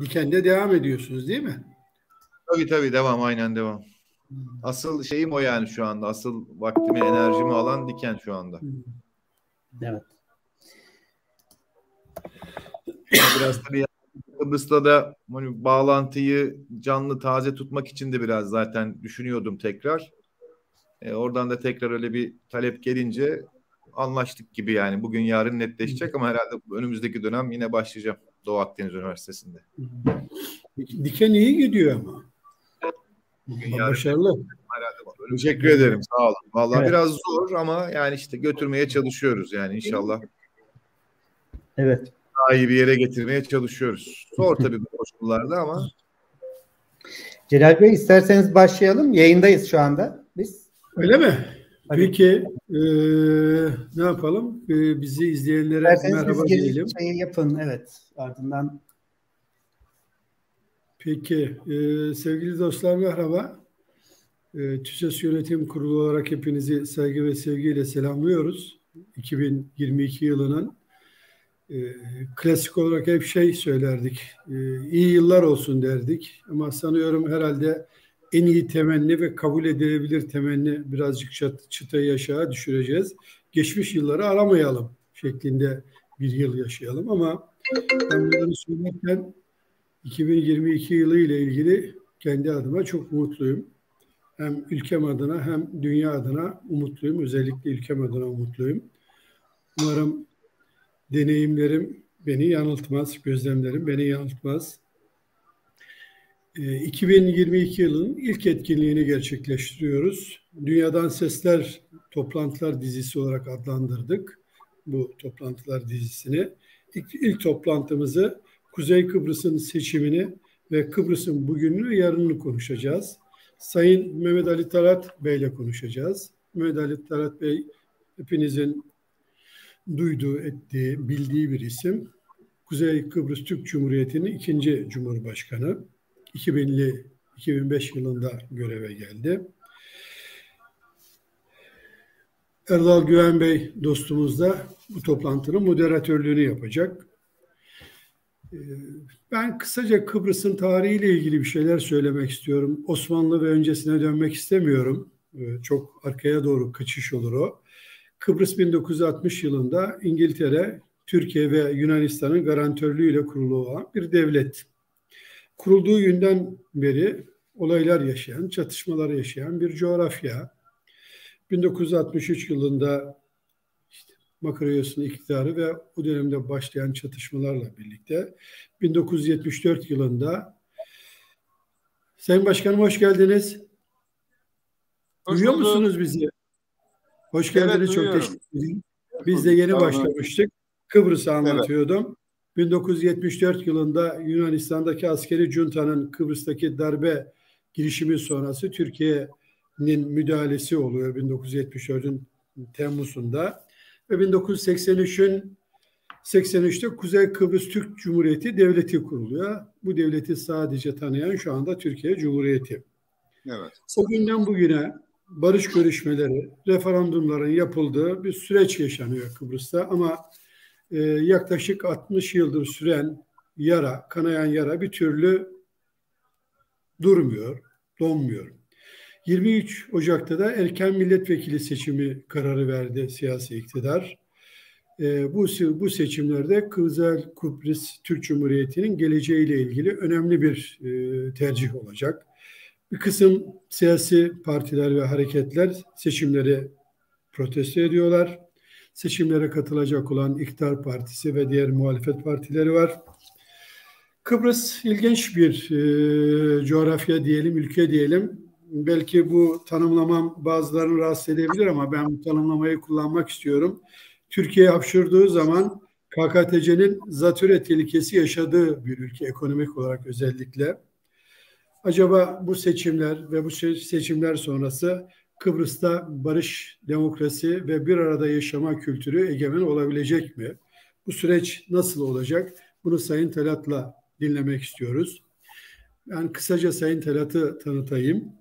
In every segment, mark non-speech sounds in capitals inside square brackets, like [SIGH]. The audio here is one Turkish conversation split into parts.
Diken'de devam ediyorsunuz değil mi? Tabii tabii devam aynen devam. Asıl şeyim o yani şu anda. Asıl vaktimi, enerjimi alan diken şu anda. Evet. Biraz tabii Kıbrıs'ta da hani bağlantıyı canlı taze tutmak için de biraz zaten düşünüyordum tekrar. E, oradan da tekrar öyle bir talep gelince anlaştık gibi yani. Bugün yarın netleşecek ama herhalde önümüzdeki dönem yine başlayacağım Doğu Akdeniz Üniversitesi'nde. Diken iyi gidiyor ama. Bugün Başarılı. Teşekkür ederim. Sağ olun. Vallahi evet. biraz zor ama yani işte götürmeye çalışıyoruz yani inşallah. Evet. Daha iyi bir yere getirmeye çalışıyoruz. Zor tabii bu koşullarda ama. Celal Bey isterseniz başlayalım. Yayındayız şu anda biz. Öyle mi? Peki e, ne yapalım? E, bizi izleyenlere Derseniz merhaba biz diyelim. Şeyi yapın evet. Ardından Peki e, sevgili dostlar merhaba. E, TÜSES Yönetim Kurulu olarak hepinizi saygı ve sevgiyle selamlıyoruz. 2022 yılının e, klasik olarak hep şey söylerdik. E, iyi yıllar olsun derdik. Ama sanıyorum herhalde en iyi temenni ve kabul edilebilir temenni birazcık çıt, çıtayı aşağı düşüreceğiz. Geçmiş yılları aramayalım şeklinde bir yıl yaşayalım ama ben bunları söylerken 2022 yılı ile ilgili kendi adıma çok mutluyum. Hem ülkem adına hem dünya adına umutluyum. Özellikle ülkem adına umutluyum. Umarım deneyimlerim beni yanıltmaz, gözlemlerim beni yanıltmaz. 2022 yılının ilk etkinliğini gerçekleştiriyoruz. Dünyadan Sesler Toplantılar dizisi olarak adlandırdık bu toplantılar dizisini. İlk, ilk toplantımızı Kuzey Kıbrıs'ın seçimini ve Kıbrıs'ın bugününü yarınını konuşacağız. Sayın Mehmet Ali Tarat Bey ile konuşacağız. Mehmet Ali Tarat Bey hepinizin duyduğu, ettiği, bildiği bir isim. Kuzey Kıbrıs Türk Cumhuriyeti'nin ikinci Cumhurbaşkanı. 2000'li 2005 yılında göreve geldi. Erdal Güven Bey dostumuz da bu toplantının moderatörlüğünü yapacak. Ee, ben kısaca Kıbrıs'ın tarihiyle ilgili bir şeyler söylemek istiyorum. Osmanlı ve öncesine dönmek istemiyorum. Ee, çok arkaya doğru kaçış olur o. Kıbrıs 1960 yılında İngiltere, Türkiye ve Yunanistan'ın garantörlüğüyle kurulu olan bir devlet. Kurulduğu günden beri olaylar yaşayan, çatışmalar yaşayan bir coğrafya. 1963 yılında Makarayos'un iktidarı ve o dönemde başlayan çatışmalarla birlikte 1974 yılında Sayın Başkanım hoş geldiniz. Hoş Duyuyor bulduk. musunuz bizi? Hoş geldiniz. Evet, Çok teşekkür ederim. Biz de yeni başlamıştık. Kıbrıs'ı anlatıyordum. Evet. 1974 yılında Yunanistan'daki askeri juntanın Kıbrıs'taki darbe girişimi sonrası Türkiye'nin müdahalesi oluyor 1974'ün Temmuz'unda ve 1983'ün 83'te Kuzey Kıbrıs Türk Cumhuriyeti Devleti kuruluyor. Bu devleti sadece tanıyan şu anda Türkiye Cumhuriyeti. Evet. O günden bugüne barış görüşmeleri, referandumların yapıldığı bir süreç yaşanıyor Kıbrıs'ta ama e, yaklaşık 60 yıldır süren yara, kanayan yara bir türlü durmuyor, donmuyor. 23 Ocak'ta da erken milletvekili seçimi kararı verdi siyasi iktidar. E, bu, bu seçimlerde Kızıl Kıbrıs Türk Cumhuriyeti'nin geleceğiyle ilgili önemli bir e, tercih olacak. Bir kısım siyasi partiler ve hareketler seçimleri protesto ediyorlar. Seçimlere katılacak olan İktidar Partisi ve diğer muhalefet partileri var. Kıbrıs ilginç bir e, coğrafya diyelim, ülke diyelim belki bu tanımlamam bazılarını rahatsız edebilir ama ben bu tanımlamayı kullanmak istiyorum. Türkiye hapşırdığı zaman KKTC'nin zatüre tehlikesi yaşadığı bir ülke ekonomik olarak özellikle. Acaba bu seçimler ve bu seçimler sonrası Kıbrıs'ta barış, demokrasi ve bir arada yaşama kültürü egemen olabilecek mi? Bu süreç nasıl olacak? Bunu Sayın Talat'la dinlemek istiyoruz. Ben kısaca Sayın Talat'ı tanıtayım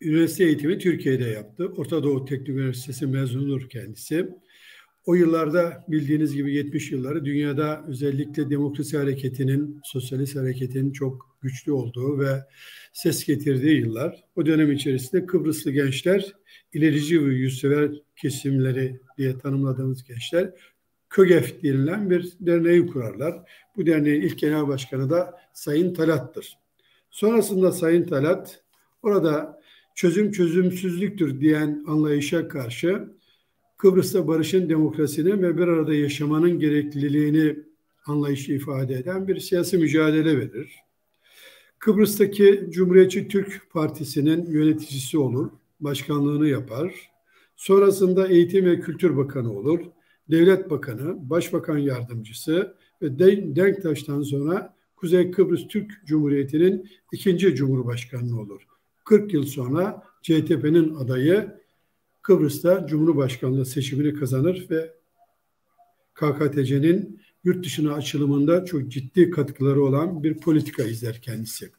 üniversite eğitimi Türkiye'de yaptı. Orta Doğu Teknik Üniversitesi mezunudur kendisi. O yıllarda bildiğiniz gibi 70 yılları dünyada özellikle demokrasi hareketinin, sosyalist hareketin çok güçlü olduğu ve ses getirdiği yıllar. O dönem içerisinde Kıbrıslı gençler, ilerici ve yüzsever kesimleri diye tanımladığımız gençler KÖGEF denilen bir derneği kurarlar. Bu derneğin ilk genel başkanı da Sayın Talat'tır. Sonrasında Sayın Talat orada çözüm çözümsüzlüktür diyen anlayışa karşı Kıbrıs'ta barışın, demokrasinin ve bir arada yaşamanın gerekliliğini anlayışı ifade eden bir siyasi mücadele verir. Kıbrıs'taki Cumhuriyetçi Türk Partisi'nin yöneticisi olur, başkanlığını yapar. Sonrasında Eğitim ve Kültür Bakanı olur, Devlet Bakanı, Başbakan Yardımcısı ve Denktaş'tan sonra Kuzey Kıbrıs Türk Cumhuriyeti'nin ikinci Cumhurbaşkanı olur. 40 yıl sonra CTP'nin adayı Kıbrıs'ta Cumhurbaşkanlığı seçimini kazanır ve KKTC'nin yurt dışına açılımında çok ciddi katkıları olan bir politika izler kendisi.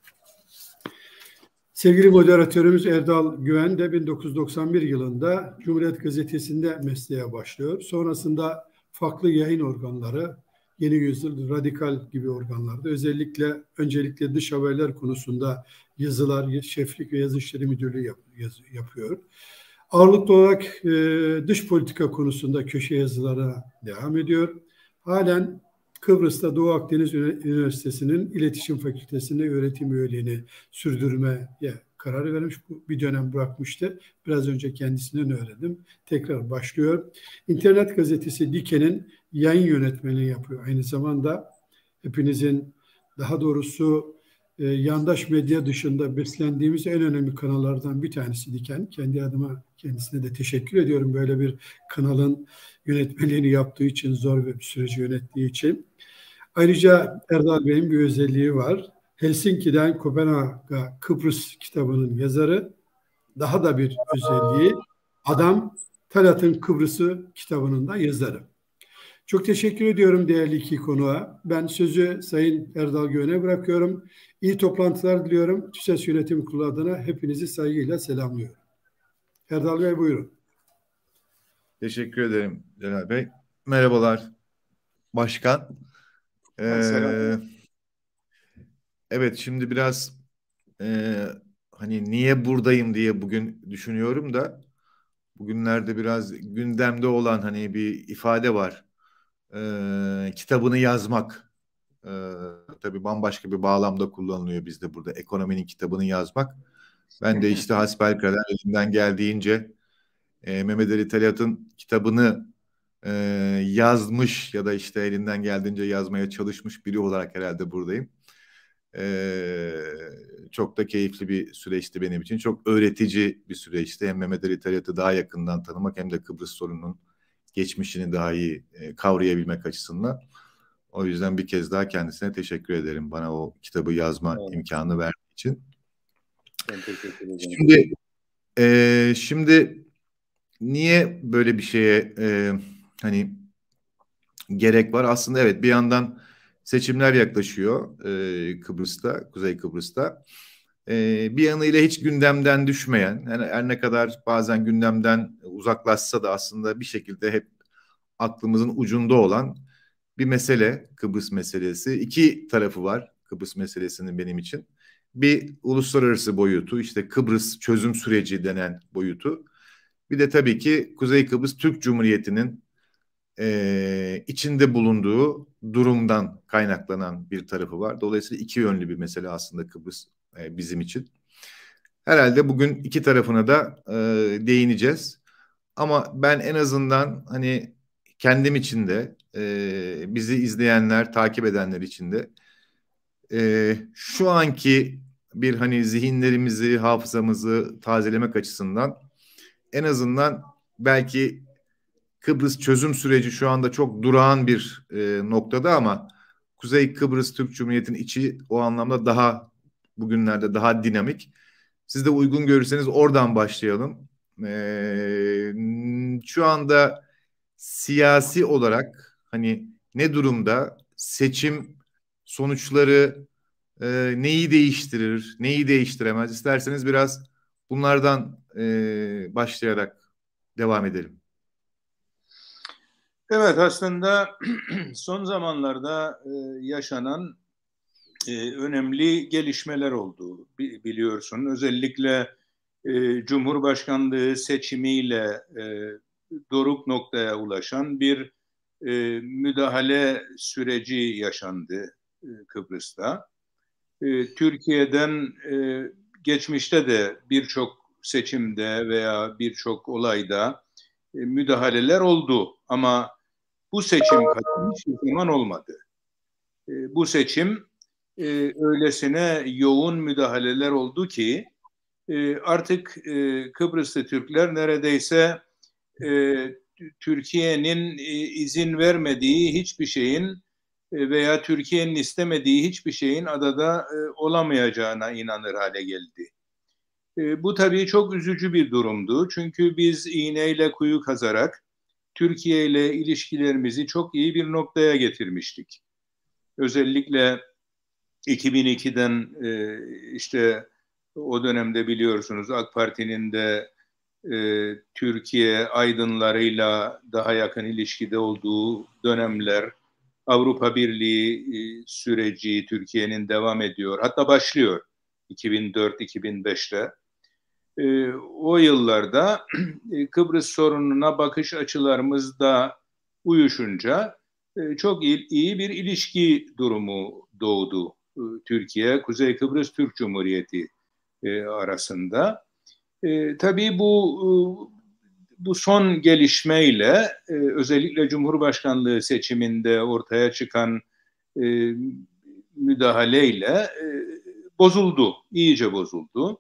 Sevgili moderatörümüz Erdal Güven de 1991 yılında Cumhuriyet Gazetesi'nde mesleğe başlıyor. Sonrasında farklı yayın organları, Yeni Yüzyıl, Radikal gibi organlarda özellikle öncelikle dış haberler konusunda yazılar, şeflik ve yazı işleri müdürlüğü yap, yaz, yapıyor. Ağırlıklı olarak e, dış politika konusunda köşe yazılara devam ediyor. Halen Kıbrıs'ta Doğu Akdeniz Üniversitesi'nin İletişim Fakültesi'nde öğretim üyeliğini sürdürmeye karar vermiş. Bir dönem bırakmıştı. Biraz önce kendisinden öğrendim. Tekrar başlıyor. İnternet gazetesi Diken'in yayın yönetmeliği yapıyor. Aynı zamanda hepinizin daha doğrusu e, yandaş medya dışında beslendiğimiz en önemli kanallardan bir tanesi Diken. Kendi adıma kendisine de teşekkür ediyorum böyle bir kanalın yönetmeliğini yaptığı için, zor bir süreci yönettiği için. Ayrıca Erdal Bey'in bir özelliği var. Helsinki'den Kopenhag'a Kıbrıs kitabının yazarı. Daha da bir özelliği adam Talat'ın Kıbrıs'ı kitabının da yazarı. Çok teşekkür ediyorum değerli iki konuğa. Ben sözü Sayın Erdal Göğen'e bırakıyorum. İyi toplantılar diliyorum. TÜSES Yönetim Kurulu adına hepinizi saygıyla selamlıyorum. Erdal Bey buyurun. Teşekkür ederim Celal Bey. Merhabalar Başkan. Ee, evet şimdi biraz e, hani niye buradayım diye bugün düşünüyorum da bugünlerde biraz gündemde olan hani bir ifade var. Ee, kitabını yazmak. Ee, tabii bambaşka bir bağlamda kullanılıyor bizde burada ekonominin kitabını yazmak. Ben de işte [LAUGHS] hasbelkader elimden geldiğince e, Mehmet Ali Talat'ın kitabını e, yazmış ya da işte elinden geldiğince yazmaya çalışmış biri olarak herhalde buradayım. E, çok da keyifli bir süreçti benim için. Çok öğretici bir süreçti. Hem Mehmet Ali Talat'ı daha yakından tanımak hem de Kıbrıs sorununun geçmişini daha iyi e, kavrayabilmek açısından. O yüzden bir kez daha kendisine teşekkür ederim bana o kitabı yazma evet. imkanı verdiği için. Ben teşekkür ederim. Şimdi e, şimdi niye böyle bir şeye e, hani gerek var? Aslında evet bir yandan seçimler yaklaşıyor e, Kıbrıs'ta, Kuzey Kıbrıs'ta. E, bir yanıyla hiç gündemden düşmeyen, yani her ne kadar bazen gündemden uzaklaşsa da aslında bir şekilde hep aklımızın ucunda olan bir mesele Kıbrıs meselesi. İki tarafı var Kıbrıs meselesinin benim için. Bir uluslararası boyutu, işte Kıbrıs çözüm süreci denen boyutu. Bir de tabii ki Kuzey Kıbrıs Türk Cumhuriyeti'nin e, içinde bulunduğu durumdan kaynaklanan bir tarafı var. Dolayısıyla iki yönlü bir mesele aslında Kıbrıs e, bizim için. Herhalde bugün iki tarafına da e, değineceğiz. Ama ben en azından hani kendim için de e, bizi izleyenler, takip edenler için de e, şu anki bir hani zihinlerimizi, hafızamızı tazelemek açısından en azından belki Kıbrıs çözüm süreci şu anda çok durağan bir e, noktada ama Kuzey Kıbrıs Türk Cumhuriyeti'nin içi o anlamda daha bugünlerde daha dinamik. Siz de uygun görürseniz oradan başlayalım. Ee, şu anda siyasi olarak hani ne durumda seçim sonuçları e, neyi değiştirir, neyi değiştiremez? İsterseniz biraz bunlardan e, başlayarak devam edelim. Evet aslında [CLEARS THROAT] son zamanlarda e, yaşanan e, önemli gelişmeler oldu biliyorsun. Özellikle e, Cumhurbaşkanlığı seçimiyle doruk noktaya ulaşan bir müdahale süreci yaşandı Kıbrıs'ta. Türkiye'den geçmişte de birçok seçimde veya birçok olayda müdahaleler oldu ama bu seçim kadar hiçbir zaman olmadı. E, bu seçim e, öylesine yoğun müdahaleler oldu ki e, artık e, Kıbrıslı Türkler neredeyse e, Türkiye'nin e, izin vermediği hiçbir şeyin e, veya Türkiye'nin istemediği hiçbir şeyin adada e, olamayacağına inanır hale geldi. Bu tabii çok üzücü bir durumdu. Çünkü biz iğneyle kuyu kazarak Türkiye ile ilişkilerimizi çok iyi bir noktaya getirmiştik. Özellikle 2002'den e, işte o dönemde biliyorsunuz AK Parti'nin de e, Türkiye aydınlarıyla daha yakın ilişkide olduğu dönemler, Avrupa Birliği e, süreci Türkiye'nin devam ediyor. Hatta başlıyor 2004-2005'te e, o yıllarda e, Kıbrıs sorununa bakış açılarımız da uyuşunca e, çok iyi, iyi bir ilişki durumu doğdu e, Türkiye, Kuzey Kıbrıs Türk Cumhuriyeti e, arasında. E, tabii bu e, bu son gelişmeyle e, özellikle Cumhurbaşkanlığı seçiminde ortaya çıkan e, müdahaleyle bozuldu, iyice bozuldu.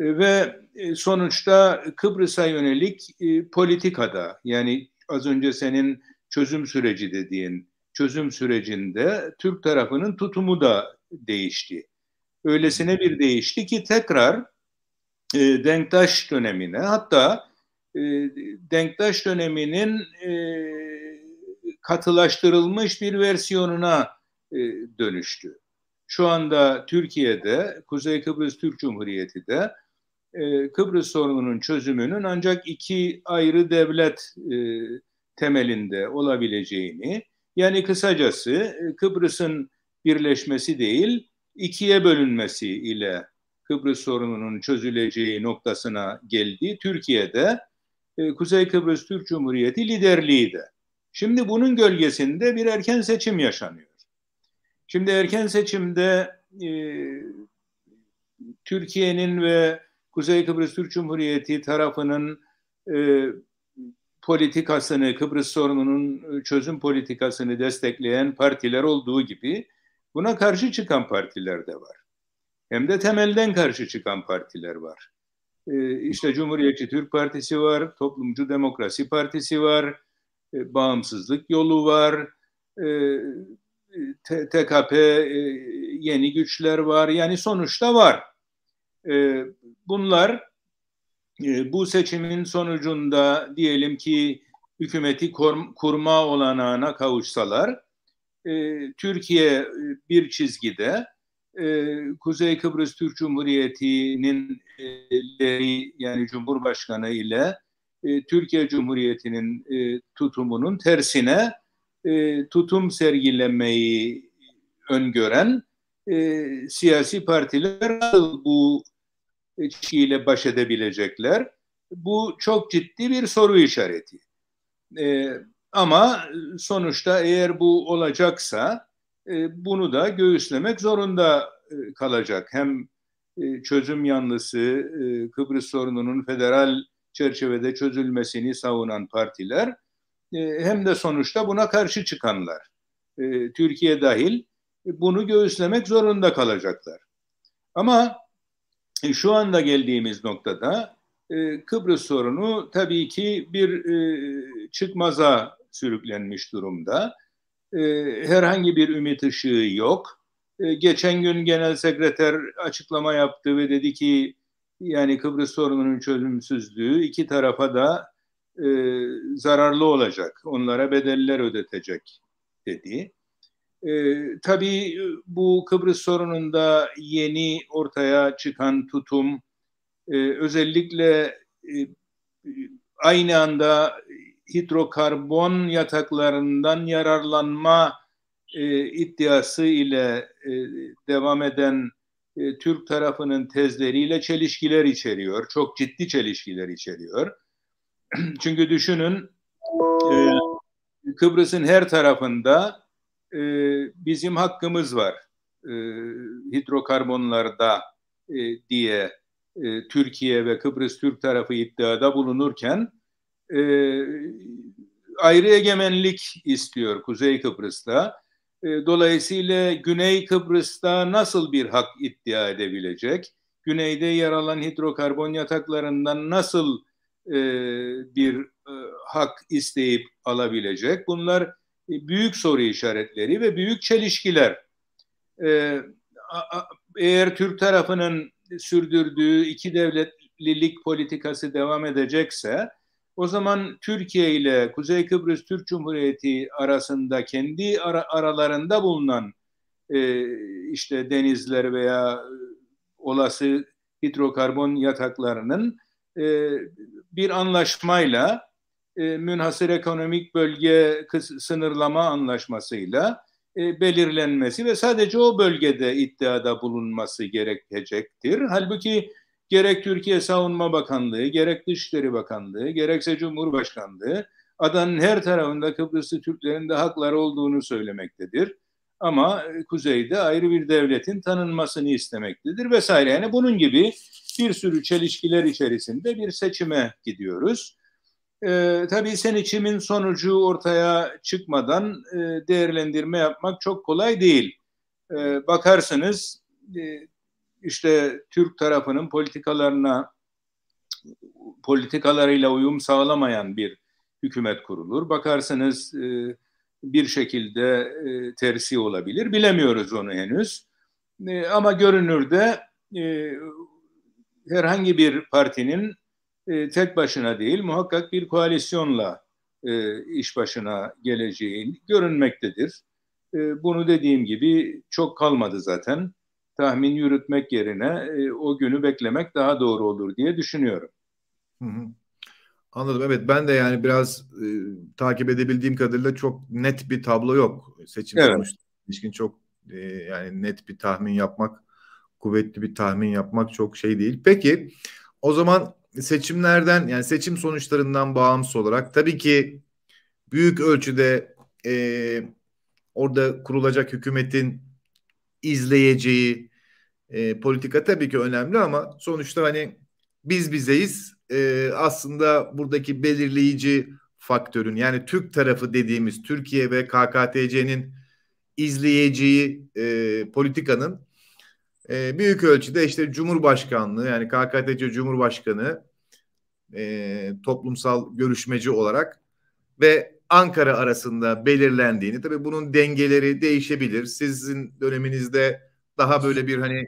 Ve sonuçta Kıbrıs'a yönelik politikada yani az önce senin çözüm süreci dediğin çözüm sürecinde Türk tarafının tutumu da değişti. Öylesine bir değişti ki tekrar e, Denktaş dönemine hatta e, Denktaş döneminin e, katılaştırılmış bir versiyonuna e, dönüştü. Şu anda Türkiye'de, Kuzey Kıbrıs Türk Cumhuriyeti de e, Kıbrıs sorununun çözümünün ancak iki ayrı devlet e, temelinde olabileceğini, yani kısacası e, Kıbrıs'ın birleşmesi değil, ikiye bölünmesi ile Kıbrıs sorununun çözüleceği noktasına geldi. Türkiye'de e, Kuzey Kıbrıs Türk Cumhuriyeti liderliği de. Şimdi bunun gölgesinde bir erken seçim yaşanıyor. Şimdi erken seçimde e, Türkiye'nin ve Kuzey Kıbrıs Türk Cumhuriyeti tarafının e, politikasını, Kıbrıs sorununun e, çözüm politikasını destekleyen partiler olduğu gibi buna karşı çıkan partiler de var. Hem de temelden karşı çıkan partiler var. E, işte Cumhuriyetçi Türk Partisi var, Toplumcu Demokrasi Partisi var, e, Bağımsızlık Yolu var, e, TKP e, Yeni Güçler var. Yani sonuçta var. Bunlar bu seçimin sonucunda diyelim ki hükümeti kurma olanağına kavuşsalar, Türkiye bir çizgide Kuzey Kıbrıs Türk Cumhuriyeti'nin yani Cumhurbaşkanı ile Türkiye Cumhuriyeti'nin tutumunun tersine tutum sergilemeyi öngören siyasi partiler bu ile baş edebilecekler? Bu çok ciddi bir soru işareti. E, ama sonuçta eğer bu olacaksa e, bunu da göğüslemek zorunda e, kalacak. Hem e, çözüm yanlısı Kıbrıs sorununun federal çerçevede çözülmesini savunan partiler hem de sonuçta buna karşı çıkanlar. Türkiye dahil bunu göğüslemek zorunda kalacaklar. Ama şu anda geldiğimiz noktada Kıbrıs sorunu tabii ki bir çıkmaza sürüklenmiş durumda. E, herhangi bir ümit ışığı yok. E, geçen gün genel sekreter açıklama yaptı ve dedi ki yani Kıbrıs sorununun çözümsüzlüğü iki tarafa da e, zararlı olacak. Onlara bedeller ödetecek dedi. E, tabii bu Kıbrıs sorununda yeni ortaya çıkan tutum e, özellikle e, aynı anda hidrokarbon yataklarından yararlanma e, iddiası ile e, devam eden e, Türk tarafının tezleriyle çelişkiler içeriyor. Çok ciddi çelişkiler içeriyor. [CLEARS THROAT] Çünkü düşünün e, Kıbrıs'ın her tarafında e, bizim hakkımız var e, hidrokarbonlarda e, diye e, Türkiye ve Kıbrıs Türk tarafı iddiada bulunurken e, ayrı egemenlik istiyor Kuzey Kıbrıs'ta. E, dolayısıyla Güney Kıbrıs'ta nasıl bir hak iddia edebilecek? Güneyde yer alan hidrokarbon yataklarından nasıl e, bir e, hak isteyip alabilecek? Bunlar e, büyük soru işaretleri ve büyük çelişkiler. E, a, eğer Türk tarafının sürdürdüğü iki devletlilik politikası devam edecekse o zaman Türkiye ile Kuzey Kıbrıs Türk Cumhuriyeti arasında kendi ara, aralarında bulunan e, işte denizler veya e, olası hidrokarbon yataklarının e, bir anlaşmayla e, münhasır ekonomik bölge sınırlama anlaşmasıyla e, belirlenmesi ve sadece o bölgede iddiada bulunması gerekecektir. Halbuki gerek Türkiye Savunma Bakanlığı, gerek Dışişleri Bakanlığı, gerekse Cumhurbaşkanlığı adanın her tarafında Kıbrıslı Türklerin de hakları olduğunu söylemektedir. Ama e, kuzeyde ayrı bir devletin tanınmasını istemektedir vesaire. Yani bunun gibi bir sürü çelişkiler içerisinde bir seçime gidiyoruz. Ee, tabii seçimin sonucu ortaya çıkmadan e, değerlendirme yapmak çok kolay değil. Ee, bakarsınız e, işte Türk tarafının politikalarına politikalarıyla uyum sağlamayan bir hükümet kurulur. Bakarsınız e, bir şekilde e, tersi olabilir. Bilemiyoruz onu henüz. E, ama görünürde e, herhangi bir partinin tek başına değil muhakkak bir koalisyonla iş başına geleceği görünmektedir. Bunu dediğim gibi çok kalmadı zaten tahmin yürütmek yerine e, o günü beklemek daha doğru olur diye düşünüyorum. Hı hı. Anladım. Evet ben de yani biraz e, takip edebildiğim kadarıyla çok net bir tablo yok. Seçim evet. sonuçta ilişkin çok e, yani net bir tahmin yapmak, kuvvetli bir tahmin yapmak çok şey değil. Peki o zaman seçimlerden yani seçim sonuçlarından bağımsız olarak tabii ki büyük ölçüde e, orada kurulacak hükümetin izleyeceği e, politika tabii ki önemli ama sonuçta hani biz bizeyiz e, aslında buradaki belirleyici faktörün yani Türk tarafı dediğimiz Türkiye ve KKTC'nin izleyeceği e, politikanın e, büyük ölçüde işte Cumhurbaşkanlığı yani KKTC Cumhurbaşkanı e, toplumsal görüşmeci olarak ve Ankara arasında belirlendiğini tabii bunun dengeleri değişebilir. Sizin döneminizde daha böyle bir hani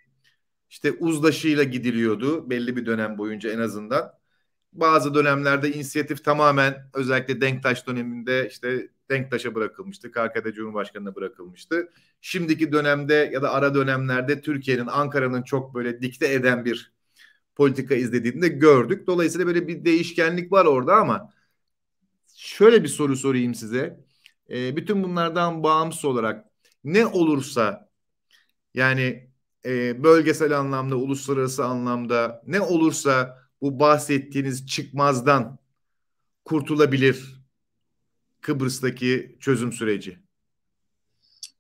işte uzlaşıyla gidiliyordu belli bir dönem boyunca en azından. Bazı dönemlerde inisiyatif tamamen özellikle Denktaş döneminde işte Denktaş'a bırakılmıştı. KKD Cumhurbaşkanı'na bırakılmıştı. Şimdiki dönemde ya da ara dönemlerde Türkiye'nin Ankara'nın çok böyle dikte eden bir politika izlediğini de gördük. Dolayısıyla böyle bir değişkenlik var orada ama şöyle bir soru sorayım size. E, bütün bunlardan bağımsız olarak ne olursa yani e, bölgesel anlamda, uluslararası anlamda ne olursa bu bahsettiğiniz çıkmazdan kurtulabilir Kıbrıs'taki çözüm süreci?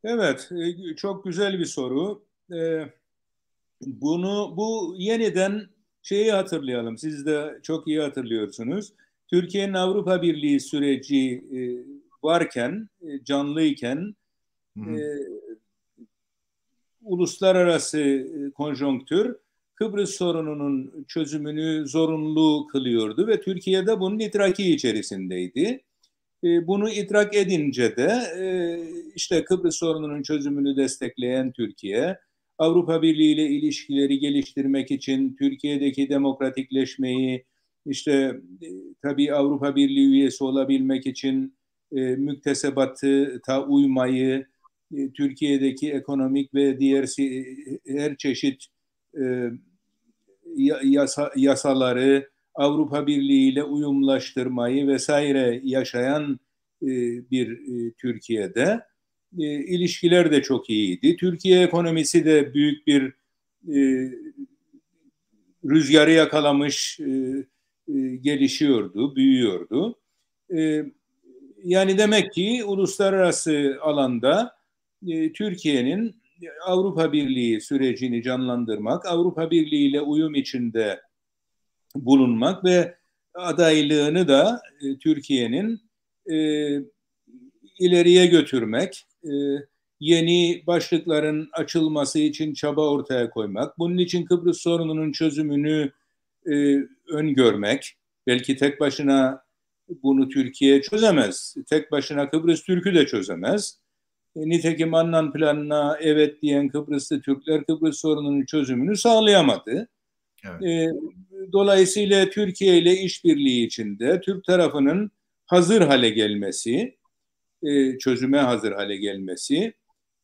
Evet, e, çok güzel bir soru. E, bunu bu yeniden şeyi hatırlayalım. Siz de çok iyi hatırlıyorsunuz. Türkiye'nin Avrupa Birliği süreci e, varken, canlıyken e, uluslararası e, konjonktür Kıbrıs sorununun çözümünü zorunlu kılıyordu ve Türkiye'de bunun idraki içerisindeydi. E, bunu idrak edince de e, işte Kıbrıs sorununun çözümünü destekleyen Türkiye, Avrupa Birliği ile ilişkileri geliştirmek için Türkiye'deki demokratikleşmeyi, işte tabii Avrupa Birliği üyesi olabilmek için müktesebatı ta uymayı, Türkiye'deki ekonomik ve diğer her çeşit e, yasa, yasaları Avrupa Birliği ile uyumlaştırmayı vesaire yaşayan e, bir e, Türkiye'de e, ilişkiler de çok iyiydi. Türkiye ekonomisi de büyük bir e, rüzgarı yakalamış, e, e, gelişiyordu, büyüyordu. E, yani demek ki uluslararası alanda e, Türkiye'nin Avrupa Birliği sürecini canlandırmak, Avrupa Birliği ile uyum içinde bulunmak ve adaylığını da e, Türkiye'nin e, ileriye götürmek, e, yeni başlıkların açılması için çaba ortaya koymak, bunun için Kıbrıs sorununun çözümünü e, öngörmek, belki tek başına bunu Türkiye çözemez, tek başına Kıbrıs Türk'ü de çözemez. E, nitekim Annan planına evet diyen Kıbrıslı Türkler Kıbrıs sorununun çözümünü sağlayamadı. Evet. E, dolayısıyla Türkiye ile işbirliği içinde Türk tarafının hazır hale gelmesi, e, çözüme hazır hale gelmesi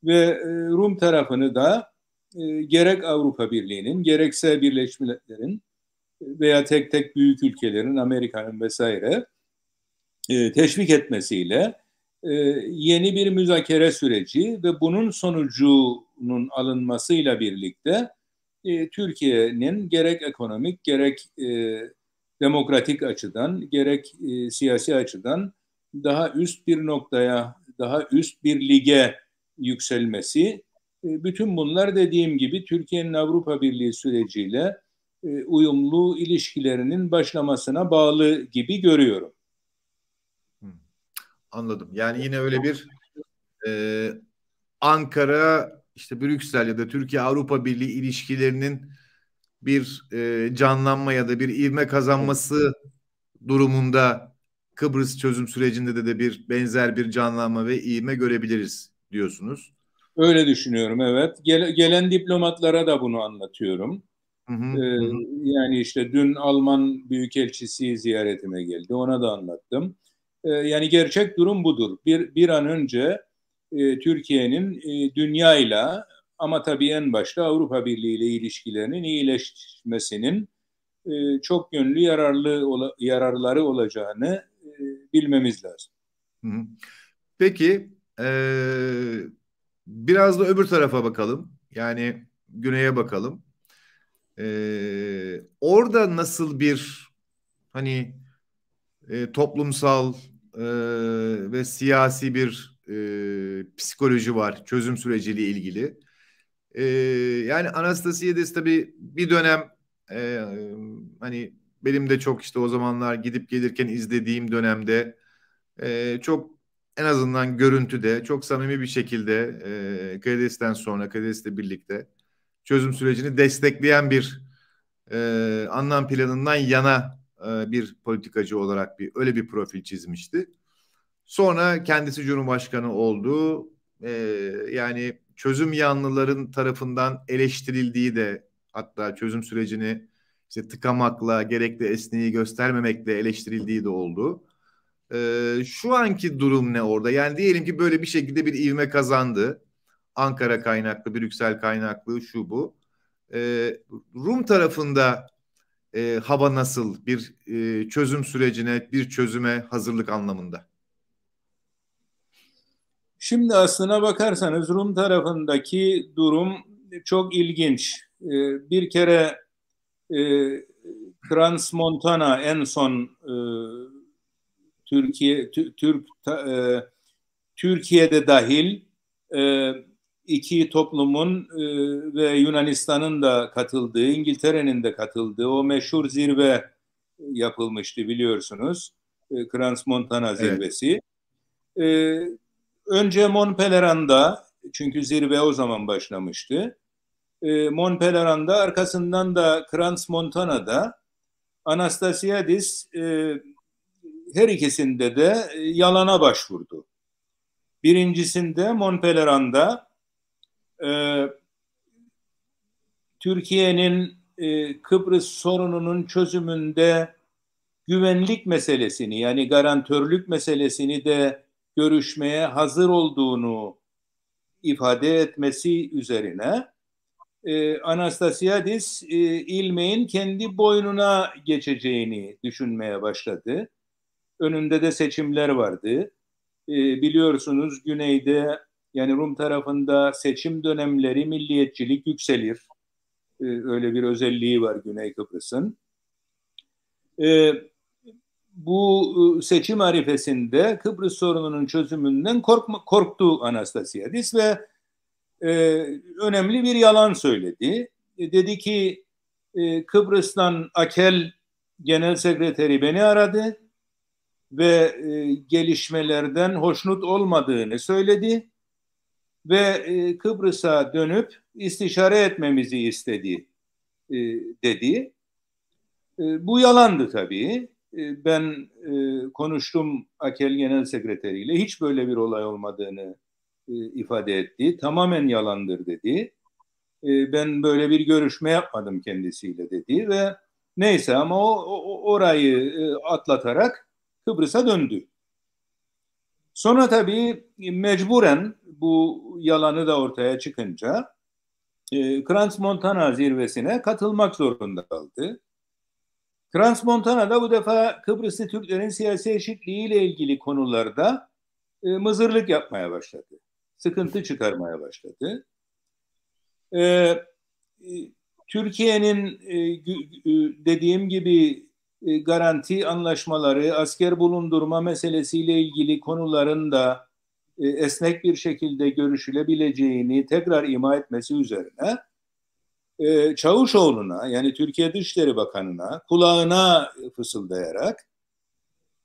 ve e, Rum tarafını da e, gerek Avrupa Birliği'nin gerekse Birleşmiş Milletler'in veya tek tek büyük ülkelerin, Amerika'nın vesaire e, teşvik etmesiyle e, yeni bir müzakere süreci ve bunun sonucunun alınmasıyla birlikte e, Türkiye'nin gerek ekonomik gerek e, demokratik açıdan gerek e, siyasi açıdan daha üst bir noktaya, daha üst bir lige yükselmesi, e, bütün bunlar dediğim gibi Türkiye'nin Avrupa Birliği süreciyle e, uyumlu ilişkilerinin başlamasına bağlı gibi görüyorum. Anladım. Yani yine öyle bir e, Ankara, işte Brüksel ya da Türkiye-Avrupa Birliği ilişkilerinin bir e, canlanma ya da bir ivme kazanması durumunda Kıbrıs çözüm sürecinde de, de bir benzer bir canlanma ve ivme görebiliriz diyorsunuz. Öyle düşünüyorum evet. Gel, gelen diplomatlara da bunu anlatıyorum. Hı hı, ee, hı. Yani işte dün Alman Büyükelçisi ziyaretime geldi. Ona da anlattım. Ee, yani gerçek durum budur. Bir, bir an önce e, Türkiye'nin e, dünyayla ama tabii en başta Avrupa Birliği ile ilişkilerinin iyileşmesinin e, çok yönlü yararlı ola, yararları olacağını e, bilmemiz lazım. Peki ee, biraz da öbür tarafa bakalım. Yani güneye bakalım. Ee, orada nasıl bir hani e, toplumsal ve siyasi bir e, psikoloji var çözüm süreciyle ilgili. E, yani Anastasiades tabii bir dönem e, hani benim de çok işte o zamanlar gidip gelirken izlediğim dönemde e, çok en azından görüntüde çok samimi bir şekilde e, Karades'ten sonra Karades'le birlikte çözüm sürecini destekleyen bir e, anlam planından yana e, bir politikacı olarak bir öyle bir profil çizmişti. Sonra kendisi Cumhurbaşkanı oldu. E, yani çözüm yanlıların tarafından eleştirildiği de hatta çözüm sürecini işte tıkamakla gerekli esneği göstermemekle eleştirildiği de oldu. Ee, şu anki durum ne orada? Yani diyelim ki böyle bir şekilde bir ivme kazandı. Ankara kaynaklı, Brüksel kaynaklı, şu bu. Ee, Rum tarafında e, hava nasıl? Bir e, çözüm sürecine, bir çözüme hazırlık anlamında. Şimdi aslına bakarsanız Rum tarafındaki durum çok ilginç. Ee, bir kere e, Transmontana en son e, Türkiye Türk e, Türkiye'de dahil e, iki toplumun e, ve Yunanistan'ın da katıldığı, İngiltere'nin de katıldığı o meşhur zirve yapılmıştı biliyorsunuz. E, Crans Montana zirvesi. Evet. E, önce Montpellieran'da çünkü zirve o zaman başlamıştı. E, Montpellieran'da arkasından da Crans Montana'da Anastasiadis e, her ikisinde de e, yalana başvurdu. Birincisinde Montpellieran'da e, Türkiye'nin e, Kıbrıs sorununun çözümünde güvenlik meselesini yani garantörlük meselesini de görüşmeye hazır olduğunu ifade etmesi üzerine e, Anastasiadis e, ilmeğin kendi boynuna geçeceğini düşünmeye başladı. Önünde de seçimler vardı. E, biliyorsunuz güneyde yani Rum tarafında seçim dönemleri milliyetçilik yükselir. E, öyle bir özelliği var Güney Kıbrıs'ın. E, bu e, seçim arifesinde Kıbrıs sorununun çözümünden korkma, korktu Anastasiadis ve e, önemli bir yalan söyledi. E, dedi ki e, Kıbrıs'tan Akel Genel Sekreteri beni aradı ve e, gelişmelerden hoşnut olmadığını söyledi ve e, Kıbrıs'a dönüp istişare etmemizi istedi e, dedi. E, bu yalandı tabii. E, ben e, konuştum Akel Genel Sekreteri ile hiç böyle bir olay olmadığını e, ifade etti. Tamamen yalandır dedi. E, ben böyle bir görüşme yapmadım kendisiyle dedi ve neyse ama o, o orayı e, atlatarak Kıbrıs'a döndü. Sonra tabii mecburen bu yalanı da ortaya çıkınca e, Montana zirvesine katılmak zorunda kaldı. Crans Montana da bu defa Kıbrıslı Türklerin siyasi eşitliği ile ilgili konularda e, mızırlık yapmaya başladı sıkıntı çıkarmaya başladı. Ee, e, Türkiye'nin e, dediğim gibi e, garanti anlaşmaları, asker bulundurma meselesiyle ilgili konuların da e, esnek bir şekilde görüşülebileceğini tekrar ima etmesi üzerine e, Çavuşoğlu'na yani Türkiye Dışişleri Bakanı'na kulağına fısıldayarak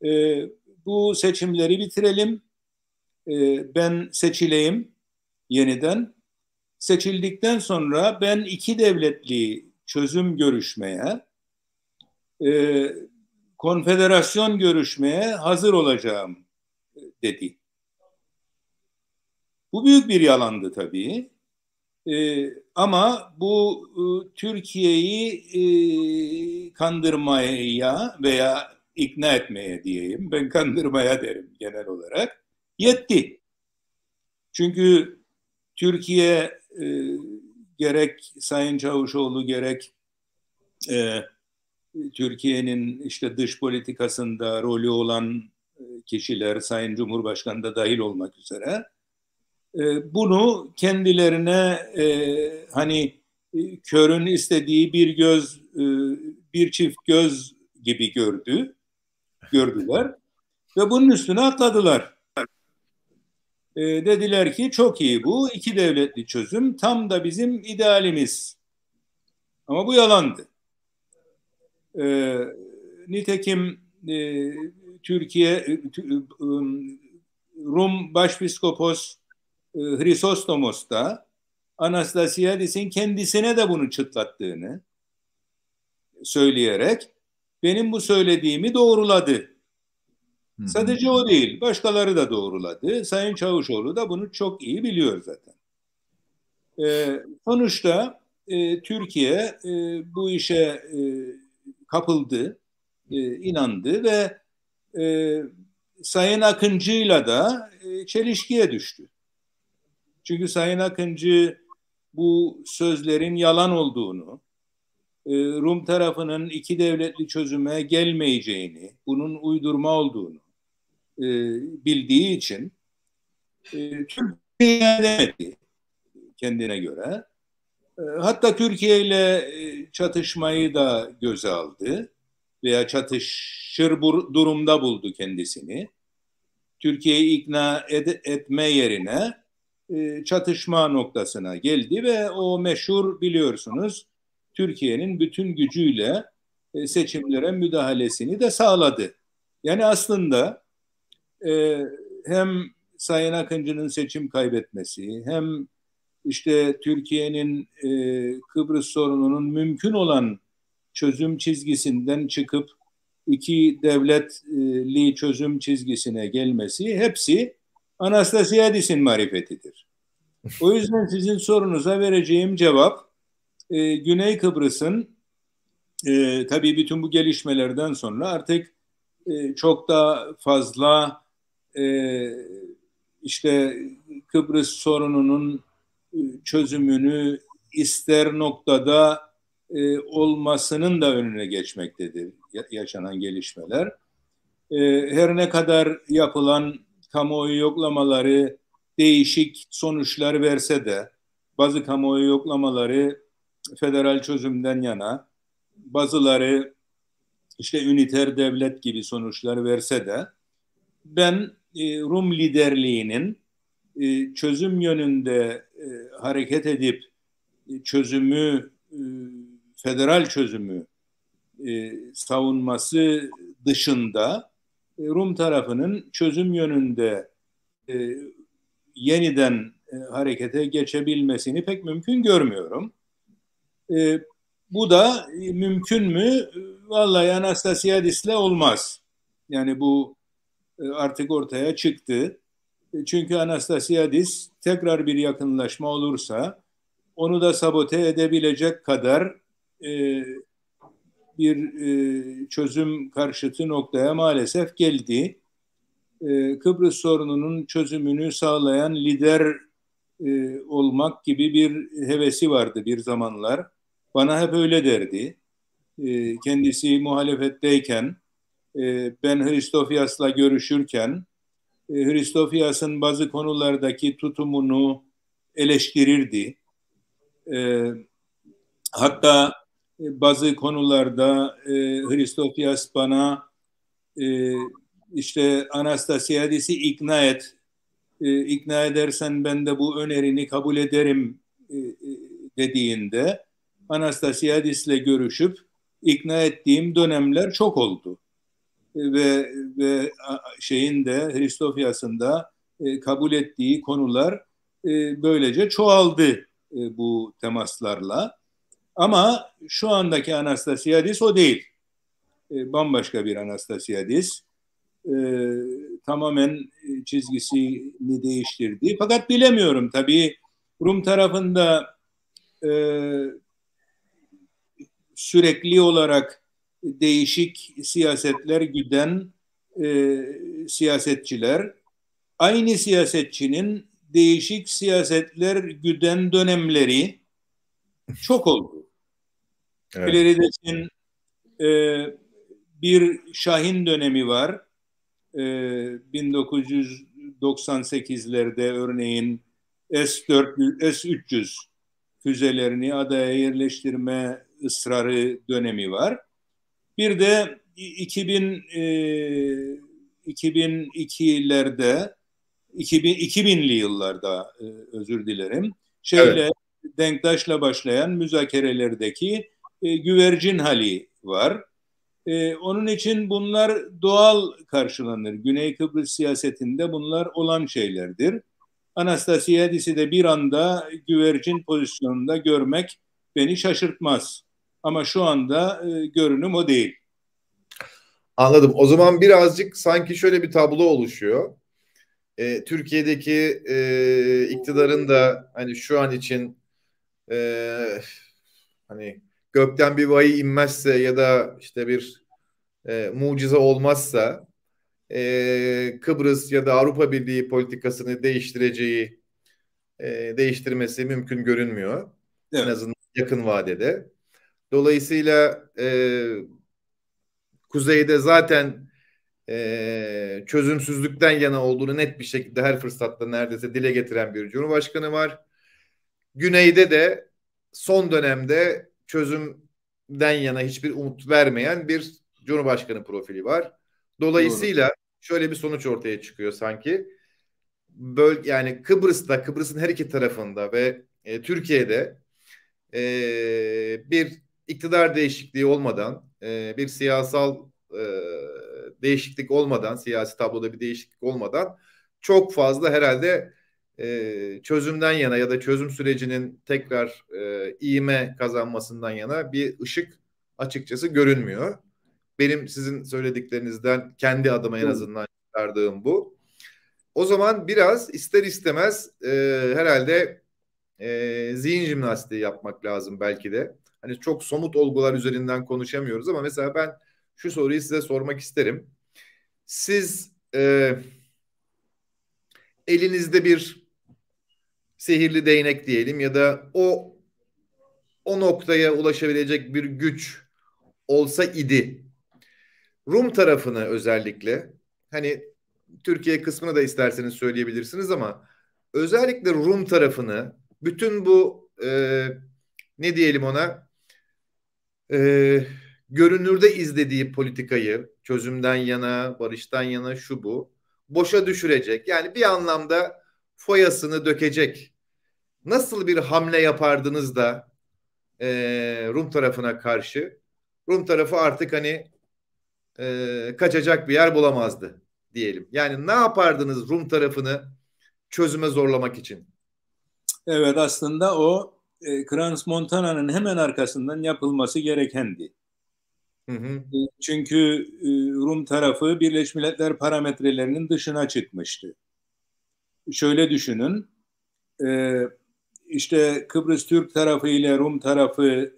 e, bu seçimleri bitirelim e, ben seçileyim yeniden. Seçildikten sonra ben iki devletli çözüm görüşmeye, konfederasyon görüşmeye hazır olacağım dedi. Bu büyük bir yalandı tabii. Ee, ama bu e, Türkiye'yi e, kandırmaya veya ikna etmeye diyeyim. Ben kandırmaya derim genel olarak yetti. Çünkü Türkiye e, gerek Sayın Çavuşoğlu gerek e, Türkiye'nin işte dış politikasında rolü olan e, kişiler Sayın Cumhurbaşkanı da dahil olmak üzere e, bunu kendilerine e, hani e, körün istediği bir göz e, bir çift göz gibi gördü gördüler ve bunun üstüne atladılar e, dediler ki çok iyi bu iki devletli çözüm tam da bizim idealimiz. Ama bu yalandı. E, nitekim Türkiye Rum Başpiskopos e, Hristostomos da Anastasiadis'in kendisine de bunu çıtlattığını söyleyerek benim bu söylediğimi doğruladı. Hı-hı. Sadece o değil, başkaları da doğruladı. Sayın Çavuşoğlu da bunu çok iyi biliyor zaten. E, sonuçta e, Türkiye e, bu işe e, kapıldı, e, inandı ve e, Sayın Akıncı'yla da e, çelişkiye düştü. Çünkü Sayın Akıncı bu sözlerin yalan olduğunu, e, Rum tarafının iki devletli çözüme gelmeyeceğini, bunun uydurma olduğunu, e, bildiği için e, Türkiye demedi kendine göre. Hatta Türkiye ile çatışmayı da göze aldı veya çatışır durumda buldu kendisini. Türkiye'yi ikna ed- etme yerine e, çatışma noktasına geldi ve o meşhur biliyorsunuz Türkiye'nin bütün gücüyle e, seçimlere müdahalesini de sağladı. Yani aslında e, hem Sayın Akıncı'nın seçim kaybetmesi hem işte Türkiye'nin Kıbrıs sorununun mümkün olan çözüm çizgisinden çıkıp iki devletli çözüm çizgisine gelmesi hepsi Anastasiadis'in marifetidir. O yüzden sizin sorunuza vereceğim cevap e, Güney Kıbrıs'ın e, tabii bütün bu gelişmelerden sonra artık e, çok da fazla e, işte Kıbrıs sorununun e, çözümünü ister noktada e, olmasının da önüne geçmektedir yaşanan gelişmeler. E, her ne kadar yapılan kamuoyu yoklamaları değişik sonuçlar verse de bazı kamuoyu yoklamaları federal çözümden yana, bazıları işte üniter devlet gibi sonuçlar verse de ben e, Rum liderliğinin e, çözüm yönünde e, hareket edip e, çözümü e, federal çözümü e, savunması dışında Rum tarafının çözüm yönünde e, yeniden e, harekete geçebilmesini pek mümkün görmüyorum. E, bu da e, mümkün mü? Vallahi Anastasiadis'le olmaz. Yani bu e, artık ortaya çıktı. E, çünkü Anastasiadis tekrar bir yakınlaşma olursa onu da sabote edebilecek kadar e, bir e, çözüm karşıtı noktaya maalesef geldi. E, Kıbrıs sorununun çözümünü sağlayan lider e, olmak gibi bir hevesi vardı bir zamanlar. Bana hep öyle derdi. E, kendisi muhalefetteyken e, ben Hristofias'la görüşürken e, Hristofias'ın bazı konulardaki tutumunu eleştirirdi. E, hatta bazı konularda e, Hristofias bana e, işte Anastasiadis'i ikna et, e, ikna edersen ben de bu önerini kabul ederim e, e dediğinde Anastasiadis'le görüşüp ikna ettiğim dönemler çok oldu. E, ve ve şeyin de Hristofias'ın da e, kabul ettiği konular e, böylece çoğaldı e, bu temaslarla. Ama şu andaki Anastasiadis o değil. E, bambaşka bir Anastasiadis. E, tamamen e, çizgisini değiştirdi. Fakat bilemiyorum tabii Rum tarafında e, sürekli olarak değişik siyasetler güden e, siyasetçiler aynı siyasetçinin değişik siyasetler güden dönemleri çok oldu. Evet. Filadelfiya'nın e, bir Şahin dönemi var. E, 1998'lerde örneğin S-400, S-300 füzelerini adaya yerleştirme ısrarı dönemi var. Bir de 2000 e, 2002'lerde 2000, 2000'li yıllarda e, özür dilerim. Şeyle evet. Denktaş'la başlayan müzakerelerdeki e, güvercin hali var. E, onun için bunlar doğal karşılanır. Güney Kıbrıs siyasetinde bunlar olan şeylerdir. Anastasiadis'i de bir anda güvercin pozisyonunda görmek beni şaşırtmaz. Ama şu anda e, görünüm o değil. Anladım. O zaman birazcık sanki şöyle bir tablo oluşuyor. E, Türkiye'deki e, iktidarın da hani şu an için e, hani gökten bir vahiy inmezse ya da işte bir e, mucize olmazsa e, Kıbrıs ya da Avrupa Birliği politikasını değiştireceği e, değiştirmesi mümkün görünmüyor. Evet. En azından yakın vadede. Dolayısıyla e, kuzeyde zaten e, çözümsüzlükten yana olduğunu net bir şekilde her fırsatta neredeyse dile getiren bir cumhurbaşkanı var. Güneyde de son dönemde çözümden yana hiçbir umut vermeyen bir cumhurbaşkanı profili var. Dolayısıyla Doğru. şöyle bir sonuç ortaya çıkıyor sanki. Böl yani Kıbrıs'ta, Kıbrıs'ın her iki tarafında ve e, Türkiye'de e, bir iktidar değişikliği olmadan, e, bir siyasal e, değişiklik olmadan, siyasi tabloda bir değişiklik olmadan çok fazla herhalde e, çözümden yana ya da çözüm sürecinin tekrar e, iğme kazanmasından yana bir ışık açıkçası görünmüyor. Benim sizin söylediklerinizden kendi adıma en azından çıkardığım bu. O zaman biraz ister istemez e, herhalde e, zihin jimnastiği yapmak lazım belki de. Hani çok somut olgular üzerinden konuşamıyoruz ama mesela ben şu soruyu size sormak isterim. Siz e, elinizde bir sihirli değnek diyelim ya da o o noktaya ulaşabilecek bir güç olsa idi. Rum tarafını özellikle hani Türkiye kısmını da isterseniz söyleyebilirsiniz ama özellikle Rum tarafını bütün bu e, ne diyelim ona e, görünürde izlediği politikayı çözümden yana, barıştan yana şu bu boşa düşürecek. Yani bir anlamda foyasını dökecek. Nasıl bir hamle yapardınız da e, Rum tarafına karşı? Rum tarafı artık hani e, kaçacak bir yer bulamazdı diyelim. Yani ne yapardınız Rum tarafını çözüme zorlamak için? Evet aslında o e, Crans Montana'nın hemen arkasından yapılması gerekendi. Hı hı. E, çünkü e, Rum tarafı Birleşmiş Milletler parametrelerinin dışına çıkmıştı. Şöyle düşünün, e, işte Kıbrıs Türk tarafı ile Rum tarafı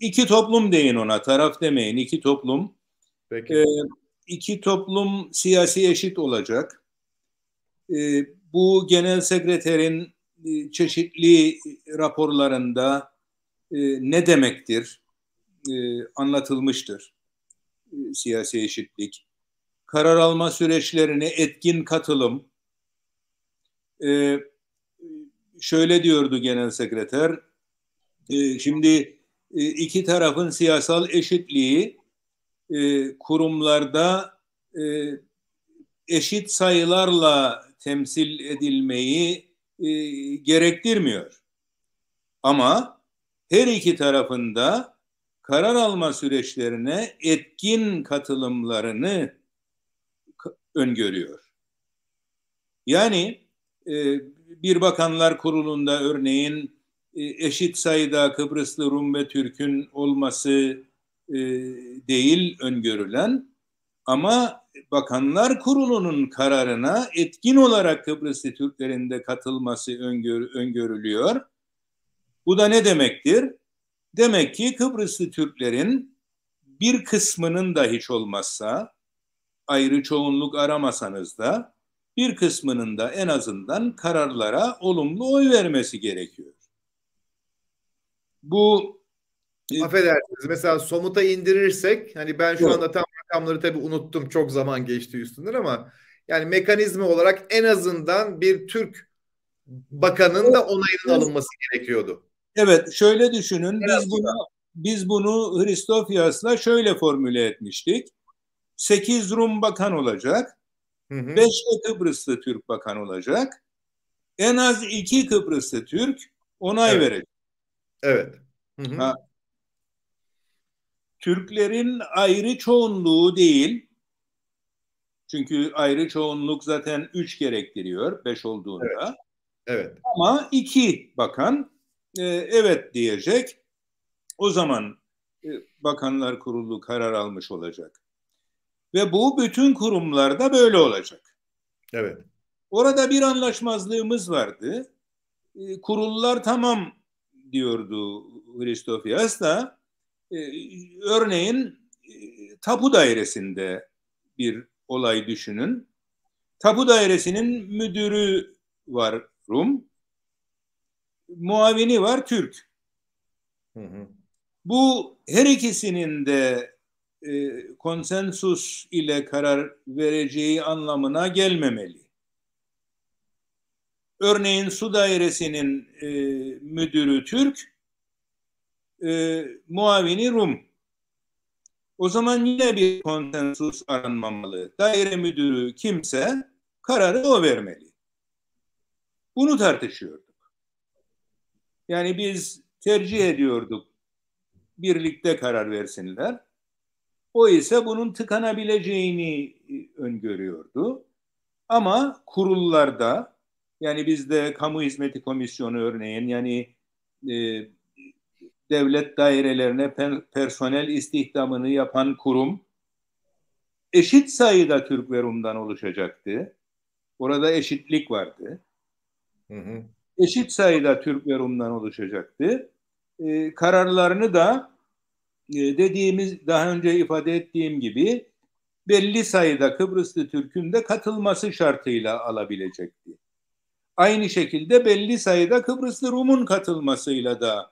iki toplum deyin ona, taraf demeyin, iki toplum. Peki. İki toplum siyasi eşit olacak. Bu genel sekreterin çeşitli raporlarında ne demektir? e, anlatılmıştır e, siyasi eşitlik. Karar alma süreçlerine etkin katılım. E, şöyle diyordu genel sekreter, e, şimdi e, iki tarafın siyasal eşitliği e, kurumlarda eşit sayılarla temsil edilmeyi gerektirmiyor. Ama her iki tarafında karar alma süreçlerine etkin katılımlarını öngörüyor. Yani bir bakanlar kurulunda örneğin e, eşit sayıda Kıbrıslı Rum ve Türk'ün olması e, değil öngörülen ama Bakanlar Kurulu'nun kararına etkin olarak Kıbrıslı Türklerin de katılması öngör, öngörülüyor. Bu da ne demektir? Demek ki Kıbrıslı Türklerin bir kısmının da hiç olmazsa ayrı çoğunluk aramasanız da bir kısmının da en azından kararlara olumlu oy vermesi gerekiyor. Bu e, Affedersiniz. Mesela somuta indirirsek hani ben şu Yok. anda tam rakamları tabii unuttum. Çok zaman geçti üstünden ama yani mekanizma olarak en azından bir Türk bakanın da onayının alınması gerekiyordu. Evet, şöyle düşünün. Biz bunu biz bunu Hristofias'la şöyle formüle etmiştik. Sekiz Rum bakan olacak. Hı hı. Beş de Kıbrıslı Türk bakan olacak. En az iki Kıbrıslı Türk onay evet. verecek. Evet. Hı hı. Ha, Türklerin ayrı çoğunluğu değil. Çünkü ayrı çoğunluk zaten üç gerektiriyor beş olduğunda. Evet. evet. Ama iki bakan e, evet diyecek. O zaman e, Bakanlar Kurulu karar almış olacak. Ve bu bütün kurumlarda böyle olacak. Evet. Orada bir anlaşmazlığımız vardı. E, kurullar tamam diyordu Hristofias da. E, örneğin e, tapu dairesinde bir olay düşünün. Tapu dairesinin müdürü var Rum muavini var Türk. Hı hı. Bu her ikisinin de e, konsensus ile karar vereceği anlamına gelmemeli. Örneğin su dairesinin e, müdürü Türk, e, muavini Rum. O zaman yine bir konsensus aranmamalı. Daire müdürü kimse kararı o vermeli. Bunu tartışıyor. Yani biz tercih ediyorduk birlikte karar versinler. O ise bunun tıkanabileceğini e, öngörüyordu. Ama kurullarda yani bizde kamu hizmeti komisyonu örneğin yani e, devlet dairelerine personel istihdamını yapan kurum eşit sayıda Türk ve Rum'dan oluşacaktı. Orada eşitlik vardı. Hı hı eşit sayıda Türk ve Rum'dan oluşacaktı. E, kararlarını da dediğimiz daha önce ifade ettiğim gibi belli sayıda Kıbrıslı Türk'ün de katılması şartıyla alabilecekti. Aynı şekilde belli sayıda Kıbrıslı Rum'un katılmasıyla da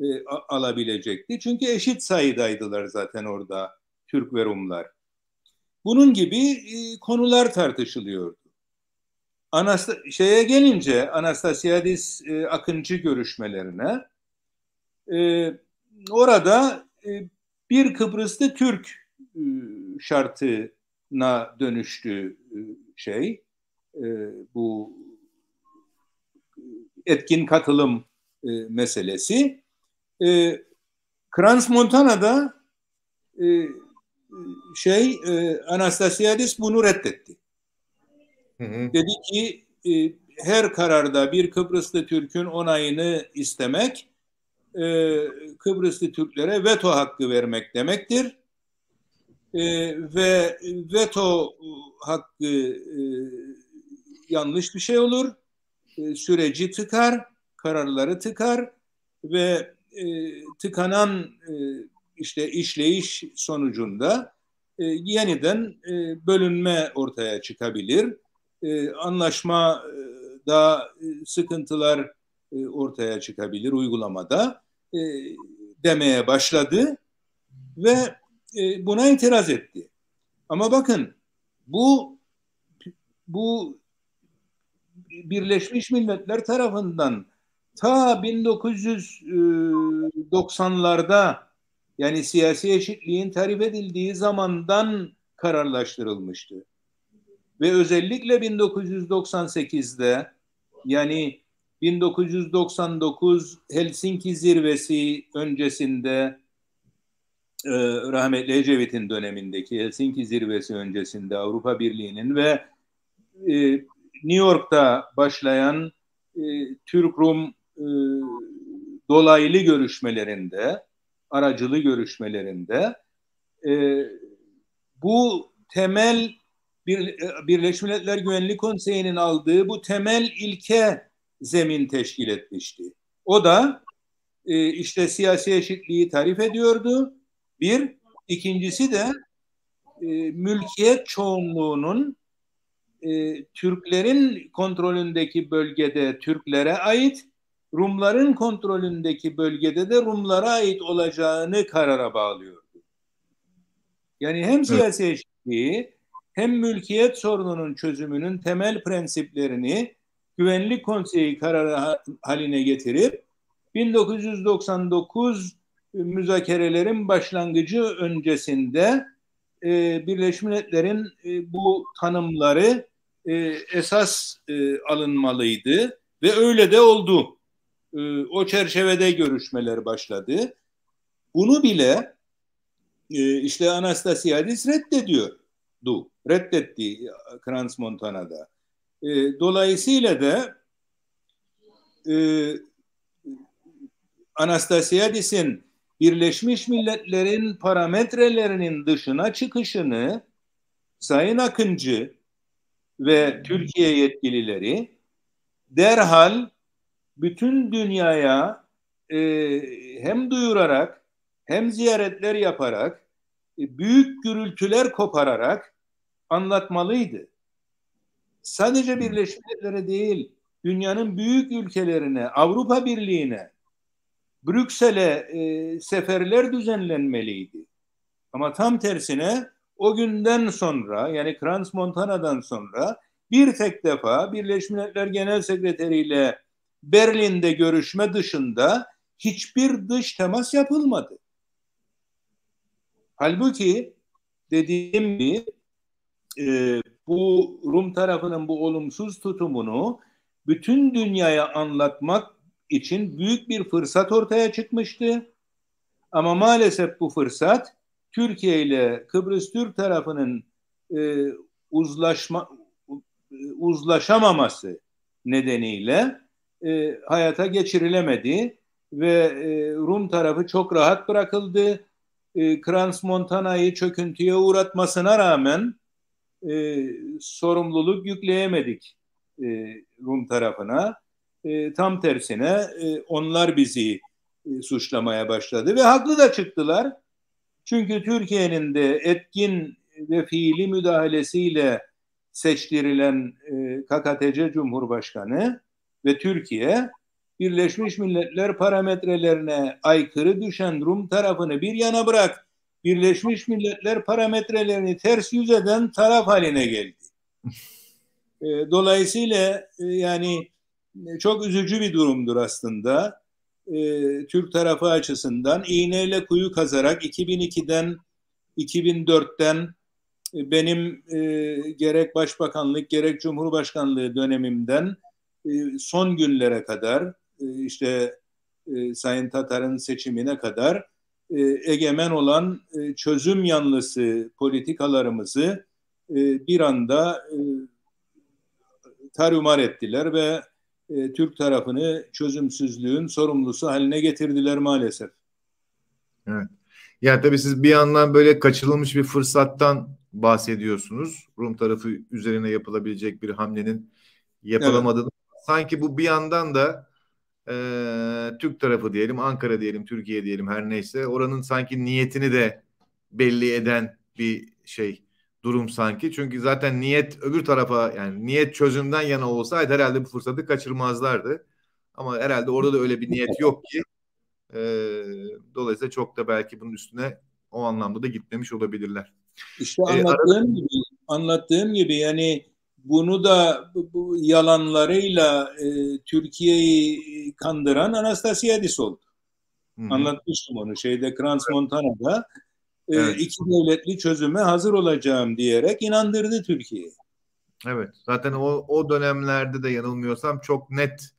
e, alabilecekti. Çünkü eşit sayıdaydılar zaten orada Türk ve Rumlar. Bunun gibi e, konular tartışılıyordu. Anast şeye gelince Anastasiadis e, Akıncı görüşmelerine e, orada bir Kıbrıslı Türk e, şartına dönüştü e, şey e, bu etkin katılım e, meselesi. E, Krans Montana'da e, şey e, Anastasiadis bunu reddetti. Hı hı. Dedi ki e, her kararda bir Kıbrıslı Türk'ün onayını istemek e, Kıbrıslı Türklere veto hakkı vermek demektir. E, ve veto hakkı e, yanlış bir şey olur. E, süreci tıkar, kararları tıkar ve e, tıkanan e, işte işleyiş sonucunda e, yeniden e, bölünme ortaya çıkabilir. E, anlaşma daha e, sıkıntılar e, ortaya çıkabilir uygulamada e, demeye başladı ve e, buna itiraz etti. Ama bakın bu bu Birleşmiş Milletler tarafından ta 1990'larda yani siyasi eşitliğin tarif edildiği zamandan kararlaştırılmıştı. Ve özellikle 1998'de yani 1999 Helsinki zirvesi öncesinde e, rahmetli Ecevit'in dönemindeki Helsinki zirvesi öncesinde Avrupa Birliği'nin ve e, New York'ta başlayan e, Türk-Rum e, dolaylı görüşmelerinde, aracılı görüşmelerinde e, bu temel bir, Birleşmiş Milletler Güvenlik Konseyi'nin aldığı bu temel ilke zemin teşkil etmişti. O da e, işte siyasi eşitliği tarif ediyordu. Bir, ikincisi de e, mülkiyet çoğunluğunun e, Türklerin kontrolündeki bölgede Türklere ait, Rumların kontrolündeki bölgede de Rumlara ait olacağını karara bağlıyordu. Yani hem siyasi evet. eşitliği hem mülkiyet sorununun çözümünün temel prensiplerini Güvenlik Konseyi kararı haline getirip 1999 müzakerelerin başlangıcı öncesinde e, Birleşmiş Milletler'in e, bu tanımları e, esas e, alınmalıydı ve öyle de oldu. E, o çerçevede görüşmeler başladı. Bunu bile e, işte Anastasiadis reddediyordu. Reddetti Krans Montana'da. E, dolayısıyla da e, Anastasiadis'in Birleşmiş Milletler'in parametrelerinin dışına çıkışını Sayın Akıncı ve Türkiye yetkilileri derhal bütün dünyaya e, hem duyurarak hem ziyaretler yaparak e, büyük gürültüler kopararak anlatmalıydı. Sadece Birleşmiş Milletler'e değil, dünyanın büyük ülkelerine, Avrupa Birliği'ne, Brüksel'e e, seferler düzenlenmeliydi. Ama tam tersine o günden sonra yani Krans Montana'dan sonra bir tek defa Birleşmiş Milletler Genel Sekreteri ile Berlin'de görüşme dışında hiçbir dış temas yapılmadı. Halbuki dediğim gibi e, bu Rum tarafının bu olumsuz tutumunu bütün dünyaya anlatmak için büyük bir fırsat ortaya çıkmıştı. Ama maalesef bu fırsat Türkiye ile Kıbrıs Türk tarafının e, uzlaşma uzlaşamaması nedeniyle e, hayata geçirilemedi ve e, Rum tarafı çok rahat bırakıldı. E, Krans Montana'yı çöküntüye uğratmasına rağmen e, sorumluluk yükleyemedik e, Rum tarafına. E, tam tersine e, onlar bizi e, suçlamaya başladı ve haklı da çıktılar. Çünkü Türkiye'nin de etkin ve fiili müdahalesiyle seçtirilen e, KKTC Cumhurbaşkanı ve Türkiye Birleşmiş Milletler parametrelerine aykırı düşen Rum tarafını bir yana bırak. Birleşmiş Milletler parametrelerini ters yüz eden taraf haline geldi. [LAUGHS] E, dolayısıyla e, yani e, çok üzücü bir durumdur aslında. Türk tarafı açısından iğneyle kuyu kazarak 2002'den 2004'ten benim gerek başbakanlık gerek cumhurbaşkanlığı dönemimden son günlere kadar işte Sayın Tatar'ın seçimine kadar egemen olan çözüm yanlısı politikalarımızı bir anda tarumar ettiler ve e, Türk tarafını çözümsüzlüğün sorumlusu haline getirdiler maalesef. Evet. Ya tabii siz bir yandan böyle kaçırılmış bir fırsattan bahsediyorsunuz. Rum tarafı üzerine yapılabilecek bir hamlenin yapılamadığını. Evet. Sanki bu bir yandan da e, Türk tarafı diyelim, Ankara diyelim, Türkiye diyelim her neyse oranın sanki niyetini de belli eden bir şey durum sanki. Çünkü zaten niyet öbür tarafa yani niyet çözümden yana olsaydı herhalde bu fırsatı kaçırmazlardı. Ama herhalde orada da öyle bir niyet yok ki. E, dolayısıyla çok da belki bunun üstüne o anlamda da gitmemiş olabilirler. İşte ee, anlattığım arada... gibi anlattığım gibi yani bunu da bu yalanlarıyla e, Türkiye'yi kandıran Anastasiadis oldu. Hı-hı. Anlatmıştım onu şeyde Crans Montana'da e, evet. iki devletli çözüme hazır olacağım diyerek inandırdı Türkiye'yi. Evet zaten o, o dönemlerde de yanılmıyorsam çok net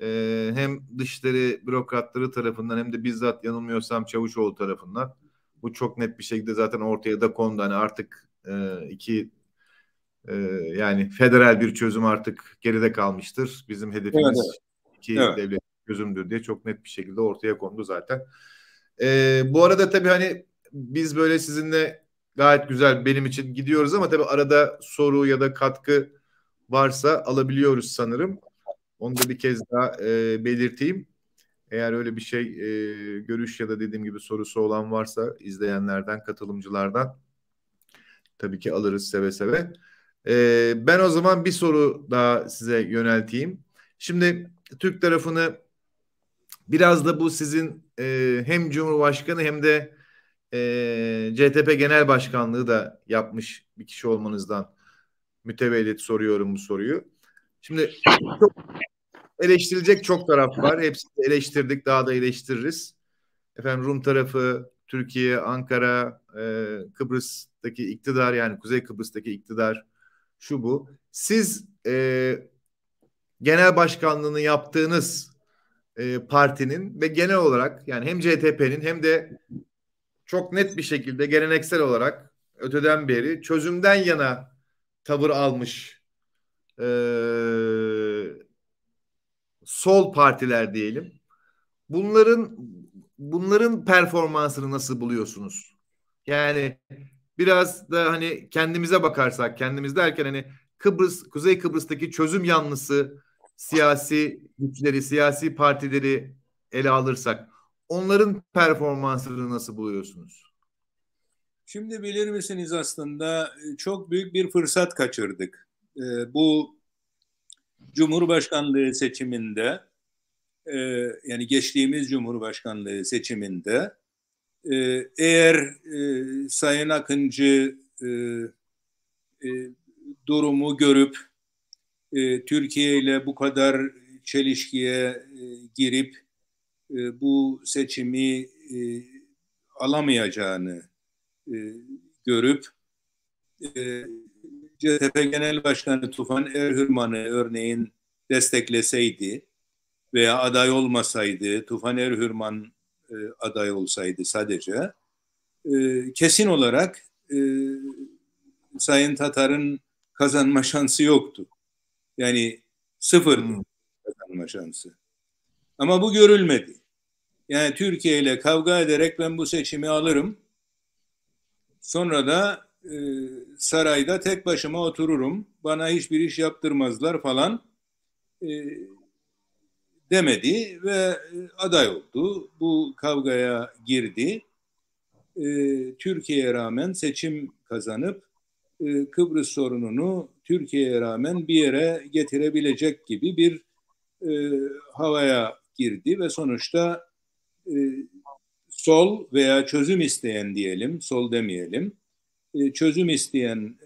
e, hem dışları bürokratları tarafından hem de bizzat yanılmıyorsam Çavuşoğlu tarafından bu çok net bir şekilde zaten ortaya da kondu. Hani artık e, iki e, yani federal bir çözüm artık geride kalmıştır. Bizim hedefimiz evet, evet. iki evet. devlet çözümdür diye çok net bir şekilde ortaya kondu zaten. E, bu arada tabii hani biz böyle sizinle gayet güzel benim için gidiyoruz ama tabii arada soru ya da katkı varsa alabiliyoruz sanırım. Onu da bir kez daha e, belirteyim. Eğer öyle bir şey e, görüş ya da dediğim gibi sorusu olan varsa izleyenlerden, katılımcılardan tabii ki alırız seve seve. E, ben o zaman bir soru daha size yönelteyim. Şimdi Türk tarafını biraz da bu sizin e, hem Cumhurbaşkanı hem de e, CTP Genel Başkanlığı da yapmış bir kişi olmanızdan mütevellit soruyorum bu soruyu. Şimdi çok eleştirilecek çok taraf var. Hepsini eleştirdik, daha da eleştiririz. Efendim Rum tarafı, Türkiye, Ankara, e, Kıbrıs'taki iktidar yani Kuzey Kıbrıs'taki iktidar şu bu. Siz e, genel başkanlığını yaptığınız e, partinin ve genel olarak yani hem CTP'nin hem de çok net bir şekilde geleneksel olarak öteden beri çözümden yana tavır almış e, sol partiler diyelim. Bunların bunların performansını nasıl buluyorsunuz? Yani biraz da hani kendimize bakarsak, kendimiz derken hani Kıbrıs, Kuzey Kıbrıs'taki çözüm yanlısı siyasi güçleri, siyasi partileri ele alırsak onların performansını nasıl buluyorsunuz? Şimdi bilir misiniz aslında e, çok büyük bir fırsat kaçırdık. Ee, bu Cumhurbaşkanlığı seçiminde e, yani geçtiğimiz Cumhurbaşkanlığı seçiminde e, eğer e, Sayın Akıncı e, e, durumu görüp e, Türkiye ile bu kadar çelişkiye e, girip e, bu seçimi e, alamayacağını e, görüp e, CHP Genel Başkanı Tufan Erhürman'ı örneğin destekleseydi veya aday olmasaydı, Tufan Erhürman e, aday olsaydı sadece e, kesin olarak e, Sayın Tatar'ın kazanma şansı yoktu. Yani sıfır hmm. kazanma şansı. Ama bu görülmedi. Yani Türkiye ile kavga ederek ben bu seçimi alırım. Sonra da e, sarayda tek başıma otururum. Bana hiçbir iş yaptırmazlar falan e, demedi ve e, aday oldu. Bu kavgaya girdi. E, Türkiye'ye rağmen seçim kazanıp e, Kıbrıs sorununu Türkiye'ye rağmen bir yere getirebilecek gibi bir havaya girdi ve sonuçta sol veya çözüm isteyen diyelim, sol demeyelim, çözüm isteyen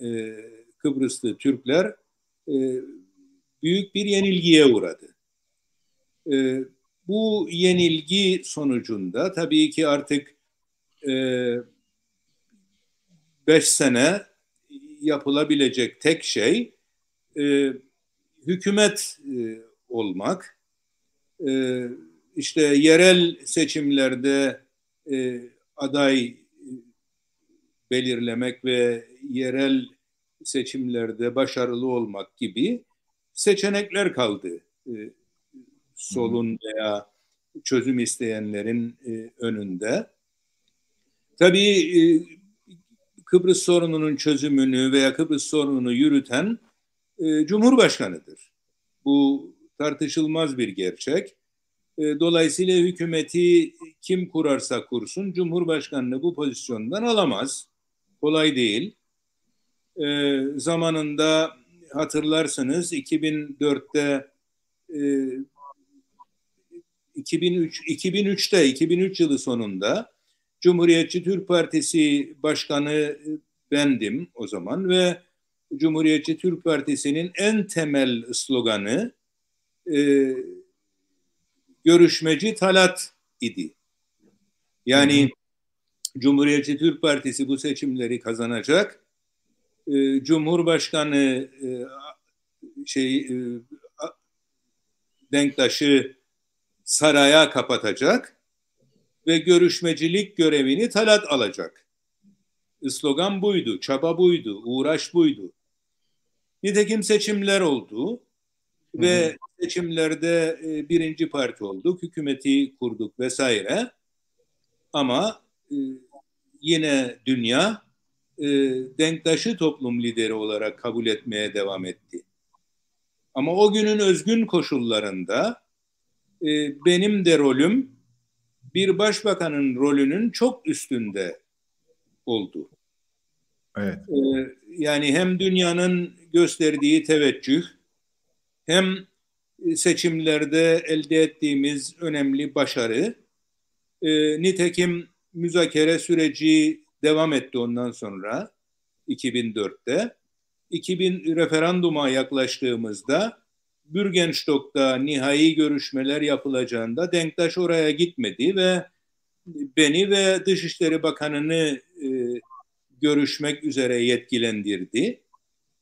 Kıbrıslı Türkler büyük bir yenilgiye uğradı. E, bu yenilgi sonucunda tabii ki artık e, beş sene yapılabilecek tek şey e, hükümet e, olmak. E, işte yerel seçimlerde e, aday e, belirlemek ve yerel seçimlerde başarılı olmak gibi seçenekler kaldı. E, solun veya çözüm isteyenlerin e, önünde. Tabii e, Kıbrıs sorununun çözümünü veya Kıbrıs sorununu yürüten e, Cumhurbaşkanıdır. Bu tartışılmaz bir gerçek. E, dolayısıyla hükümeti kim kurarsa kursun Cumhurbaşkanını bu pozisyondan alamaz. Kolay değil. E, zamanında hatırlarsınız 2004'te e, 2003 2003'te 2003 yılı sonunda Cumhuriyetçi Türk Partisi Başkanı bendim o zaman ve Cumhuriyetçi Türk Partisi'nin en temel sloganı e, görüşmeci Talat idi. Yani hı. Cumhuriyetçi Türk Partisi bu seçimleri kazanacak. E, Cumhurbaşkanı e, şey e, Denktaş'ı saraya kapatacak ve görüşmecilik görevini Talat alacak. Slogan buydu, çaba buydu, uğraş buydu. Nitekim seçimler oldu ve hı hı. seçimlerde e, birinci parti olduk, hükümeti kurduk vesaire. Ama e, yine dünya e, denktaşı toplum lideri olarak kabul etmeye devam etti. Ama o günün özgün koşullarında e, benim de rolüm bir başbakanın rolünün çok üstünde oldu. Evet. E, yani hem dünyanın gösterdiği teveccüh hem seçimlerde elde ettiğimiz önemli başarı e, nitekim müzakere süreci devam etti ondan sonra 2004'te. 2000 referanduma yaklaştığımızda Bürgenstock'ta nihai görüşmeler yapılacağında Denktaş oraya gitmedi ve beni ve Dışişleri Bakanı'nı e, görüşmek üzere yetkilendirdi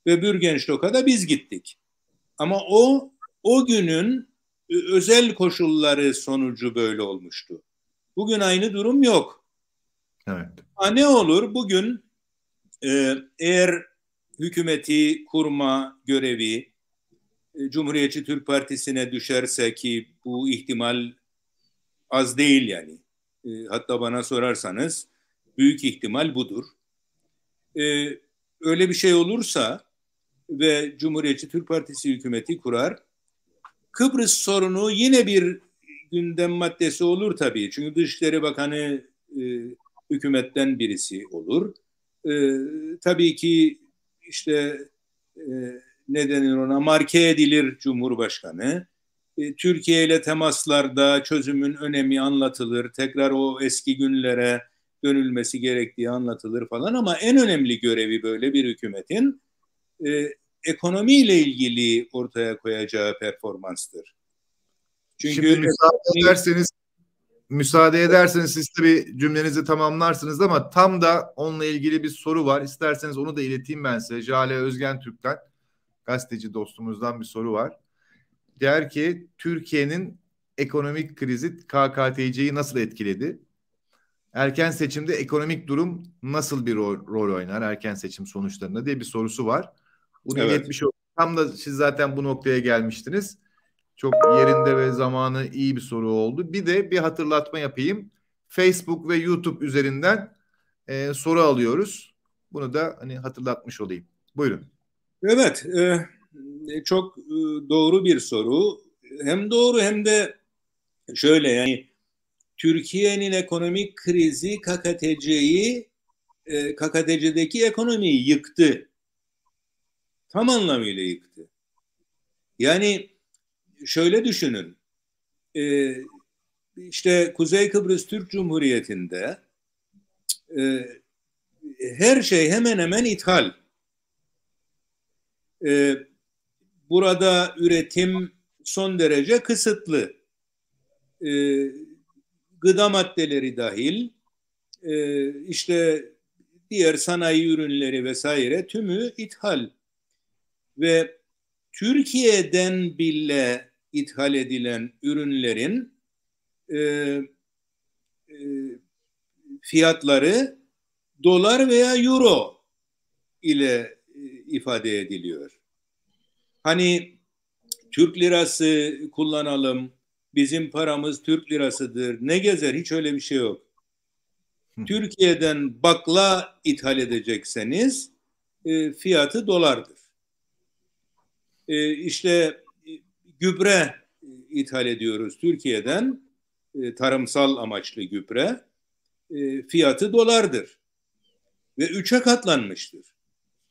ve Bürgenstock'a da biz gittik. Ama o o günün e, özel koşulları sonucu böyle olmuştu. Bugün aynı durum yok. Evet. Ha, ne olur bugün e, eğer hükümeti kurma görevi Cumhuriyetçi Türk Partisi'ne düşerse ki bu ihtimal az değil yani. E, hatta bana sorarsanız büyük ihtimal budur. E, öyle bir şey olursa ve Cumhuriyetçi Türk Partisi hükümeti kurar. Kıbrıs sorunu yine bir gündem maddesi olur tabii. Çünkü Dışişleri Bakanı e, hükümetten birisi olur. E, tabii ki işte e, ne denir ona marke edilir Cumhurbaşkanı. E, Türkiye ile temaslarda çözümün önemi anlatılır. Tekrar o eski günlere dönülmesi gerektiği anlatılır falan ama en önemli görevi böyle bir hükümetin e, ekonomiyle ilgili ortaya koyacağı performanstır. Çünkü Şimdi müsaade ederseniz müsaade ederseniz siz tabii cümlenizi tamamlarsınız ama tam da onunla ilgili bir soru var. İsterseniz onu da ileteyim ben size. Jale Özgen Türk'ten gazeteci dostumuzdan bir soru var. Der ki Türkiye'nin ekonomik krizi KKTC'yi nasıl etkiledi? Erken seçimde ekonomik durum nasıl bir rol, rol oynar erken seçim sonuçlarında diye bir sorusu var. Bunu evet. iletmiş oldum. Tam da siz zaten bu noktaya gelmiştiniz. Çok yerinde ve zamanı iyi bir soru oldu. Bir de bir hatırlatma yapayım. Facebook ve YouTube üzerinden e, soru alıyoruz. Bunu da hani hatırlatmış olayım. Buyurun. Evet, e, çok e, doğru bir soru. Hem doğru hem de şöyle yani Türkiye'nin ekonomik krizi KKTC'yi e, KKTC'deki ekonomiyi yıktı. Tam anlamıyla yıktı. Yani şöyle düşünün. E, işte Kuzey Kıbrıs Türk Cumhuriyeti'nde e, her şey hemen hemen ithal. E, burada üretim son derece kısıtlı. E, gıda maddeleri dahil, e, işte diğer sanayi ürünleri vesaire tümü ithal. Ve Türkiye'den bile ithal edilen ürünlerin e, e, fiyatları dolar veya euro ile ifade ediliyor. Hani Türk lirası kullanalım, bizim paramız Türk lirasıdır. Ne gezer? Hiç öyle bir şey yok. Türkiye'den bakla ithal edecekseniz e, fiyatı dolardır. E, işte e, gübre ithal ediyoruz Türkiye'den e, tarımsal amaçlı gübre e, fiyatı dolardır ve üçe katlanmıştır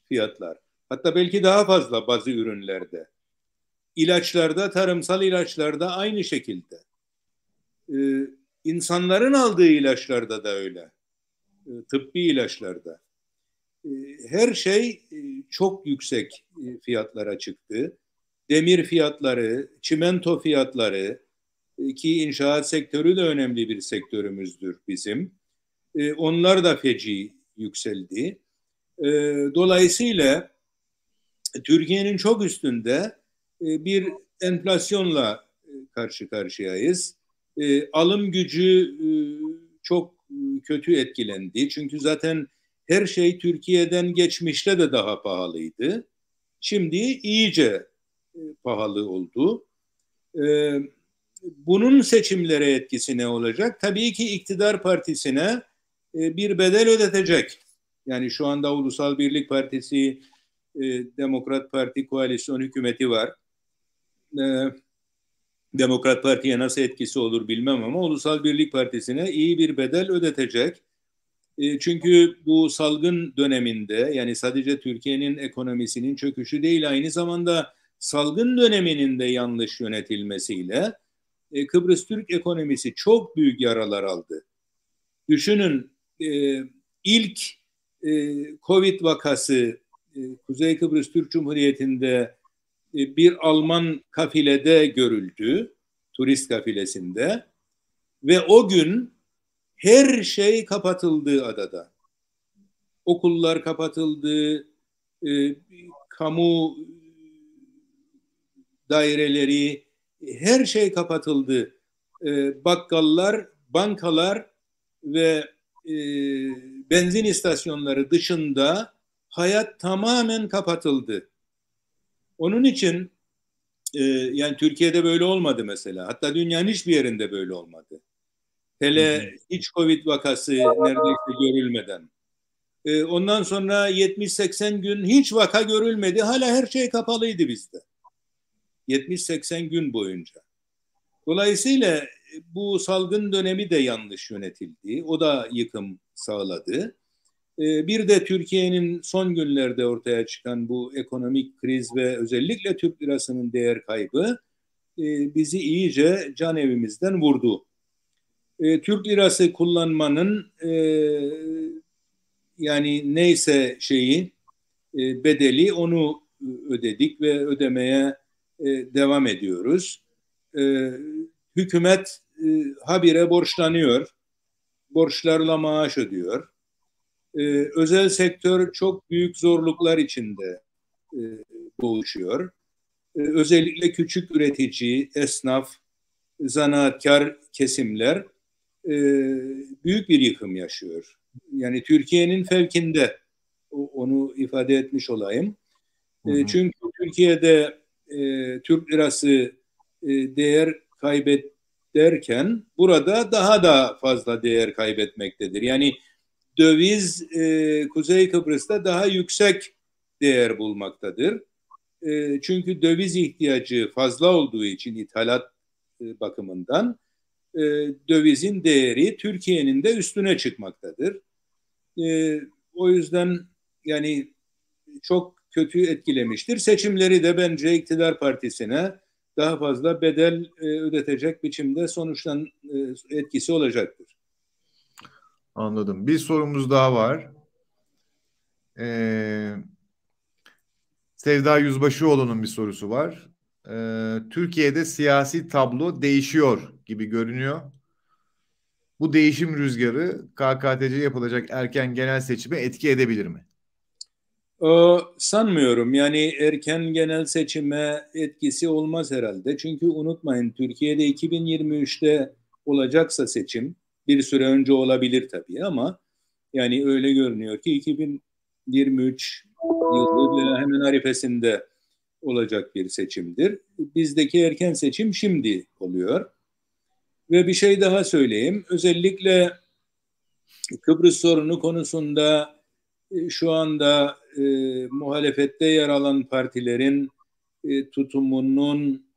fiyatlar. Hatta belki daha fazla bazı ürünlerde. İlaçlarda, tarımsal ilaçlarda aynı şekilde. Ee, insanların aldığı ilaçlarda da öyle. Ee, tıbbi ilaçlarda. Ee, her şey e, çok yüksek e, fiyatlara çıktı. Demir fiyatları, çimento fiyatları e, ki inşaat sektörü de önemli bir sektörümüzdür bizim. E, onlar da feci yükseldi. E, dolayısıyla Türkiye'nin çok üstünde e, bir enflasyonla e, karşı karşıyayız. E, alım gücü e, çok kötü etkilendi. Çünkü zaten her şey Türkiye'den geçmişte de daha pahalıydı. Şimdi iyice e, pahalı oldu. E, bunun seçimlere etkisi ne olacak? Tabii ki iktidar partisine e, bir bedel ödetecek. Yani şu anda Ulusal Birlik Partisi, e, Demokrat Parti koalisyon hükümeti var. E, Demokrat Parti'ye nasıl etkisi olur bilmem ama Ulusal Birlik Partisi'ne iyi bir bedel ödetecek. çünkü bu salgın döneminde yani sadece Türkiye'nin ekonomisinin çöküşü değil aynı zamanda salgın döneminin de yanlış yönetilmesiyle Kıbrıs Türk ekonomisi çok büyük yaralar aldı. Düşünün e, ilk e, Covid vakası e, Kuzey Kıbrıs Türk Cumhuriyeti'nde e, bir Alman kafilede görüldü, turist kafilesinde ve o gün her şey kapatıldı adada. Okullar kapatıldı, e, kamu daireleri, her şey kapatıldı. E, bakkallar, bankalar ve e, benzin istasyonları dışında hayat tamamen kapatıldı. Onun için e, yani Türkiye'de böyle olmadı mesela. Hatta dünyanın hiçbir yerinde böyle olmadı. Hele hiç Covid vakası neredeyse görülmeden. E, ondan sonra 70-80 gün hiç vaka görülmedi. Hala her şey kapalıydı bizde. 70-80 gün boyunca. Dolayısıyla bu salgın dönemi de yanlış yönetildi. O da yıkım sağladı. Ee, bir de Türkiye'nin son günlerde ortaya çıkan bu ekonomik kriz ve özellikle Türk lirasının değer kaybı e, bizi iyice can evimizden vurdu. Ee, Türk lirası kullanmanın e, yani neyse şeyi e, bedeli onu ödedik ve ödemeye devam ediyoruz hükümet e, habire borçlanıyor. Borçlarla maaş ödüyor. E, özel sektör çok büyük zorluklar içinde e, boğuşuyor. E, özellikle küçük üretici, esnaf, zanaatkar kesimler e, büyük bir yıkım yaşıyor. Yani Türkiye'nin fevkinde onu ifade etmiş olayım. E, hı çünkü Türkiye'de e, Türk lirası e, değer kaybet derken burada daha da fazla değer kaybetmektedir. Yani döviz e, Kuzey Kıbrıs'ta daha yüksek değer bulmaktadır. E, çünkü döviz ihtiyacı fazla olduğu için ithalat e, bakımından e, dövizin değeri Türkiye'nin de üstüne çıkmaktadır. E, o yüzden yani çok kötü etkilemiştir. Seçimleri de bence iktidar partisine daha fazla bedel e, ödetecek biçimde sonuçtan e, etkisi olacaktır. Anladım. Bir sorumuz daha var. Ee, Sevda Yüzbaşıoğlu'nun bir sorusu var. Ee, Türkiye'de siyasi tablo değişiyor gibi görünüyor. Bu değişim rüzgarı KKTC yapılacak erken genel seçime etki edebilir mi? Ee, sanmıyorum. Yani erken genel seçime etkisi olmaz herhalde. Çünkü unutmayın Türkiye'de 2023'te olacaksa seçim bir süre önce olabilir tabii ama yani öyle görünüyor ki 2023 yılı hemen arifesinde olacak bir seçimdir. Bizdeki erken seçim şimdi oluyor. Ve bir şey daha söyleyeyim. Özellikle Kıbrıs sorunu konusunda e, şu anda e, muhalefette yer alan partilerin e, tutumunun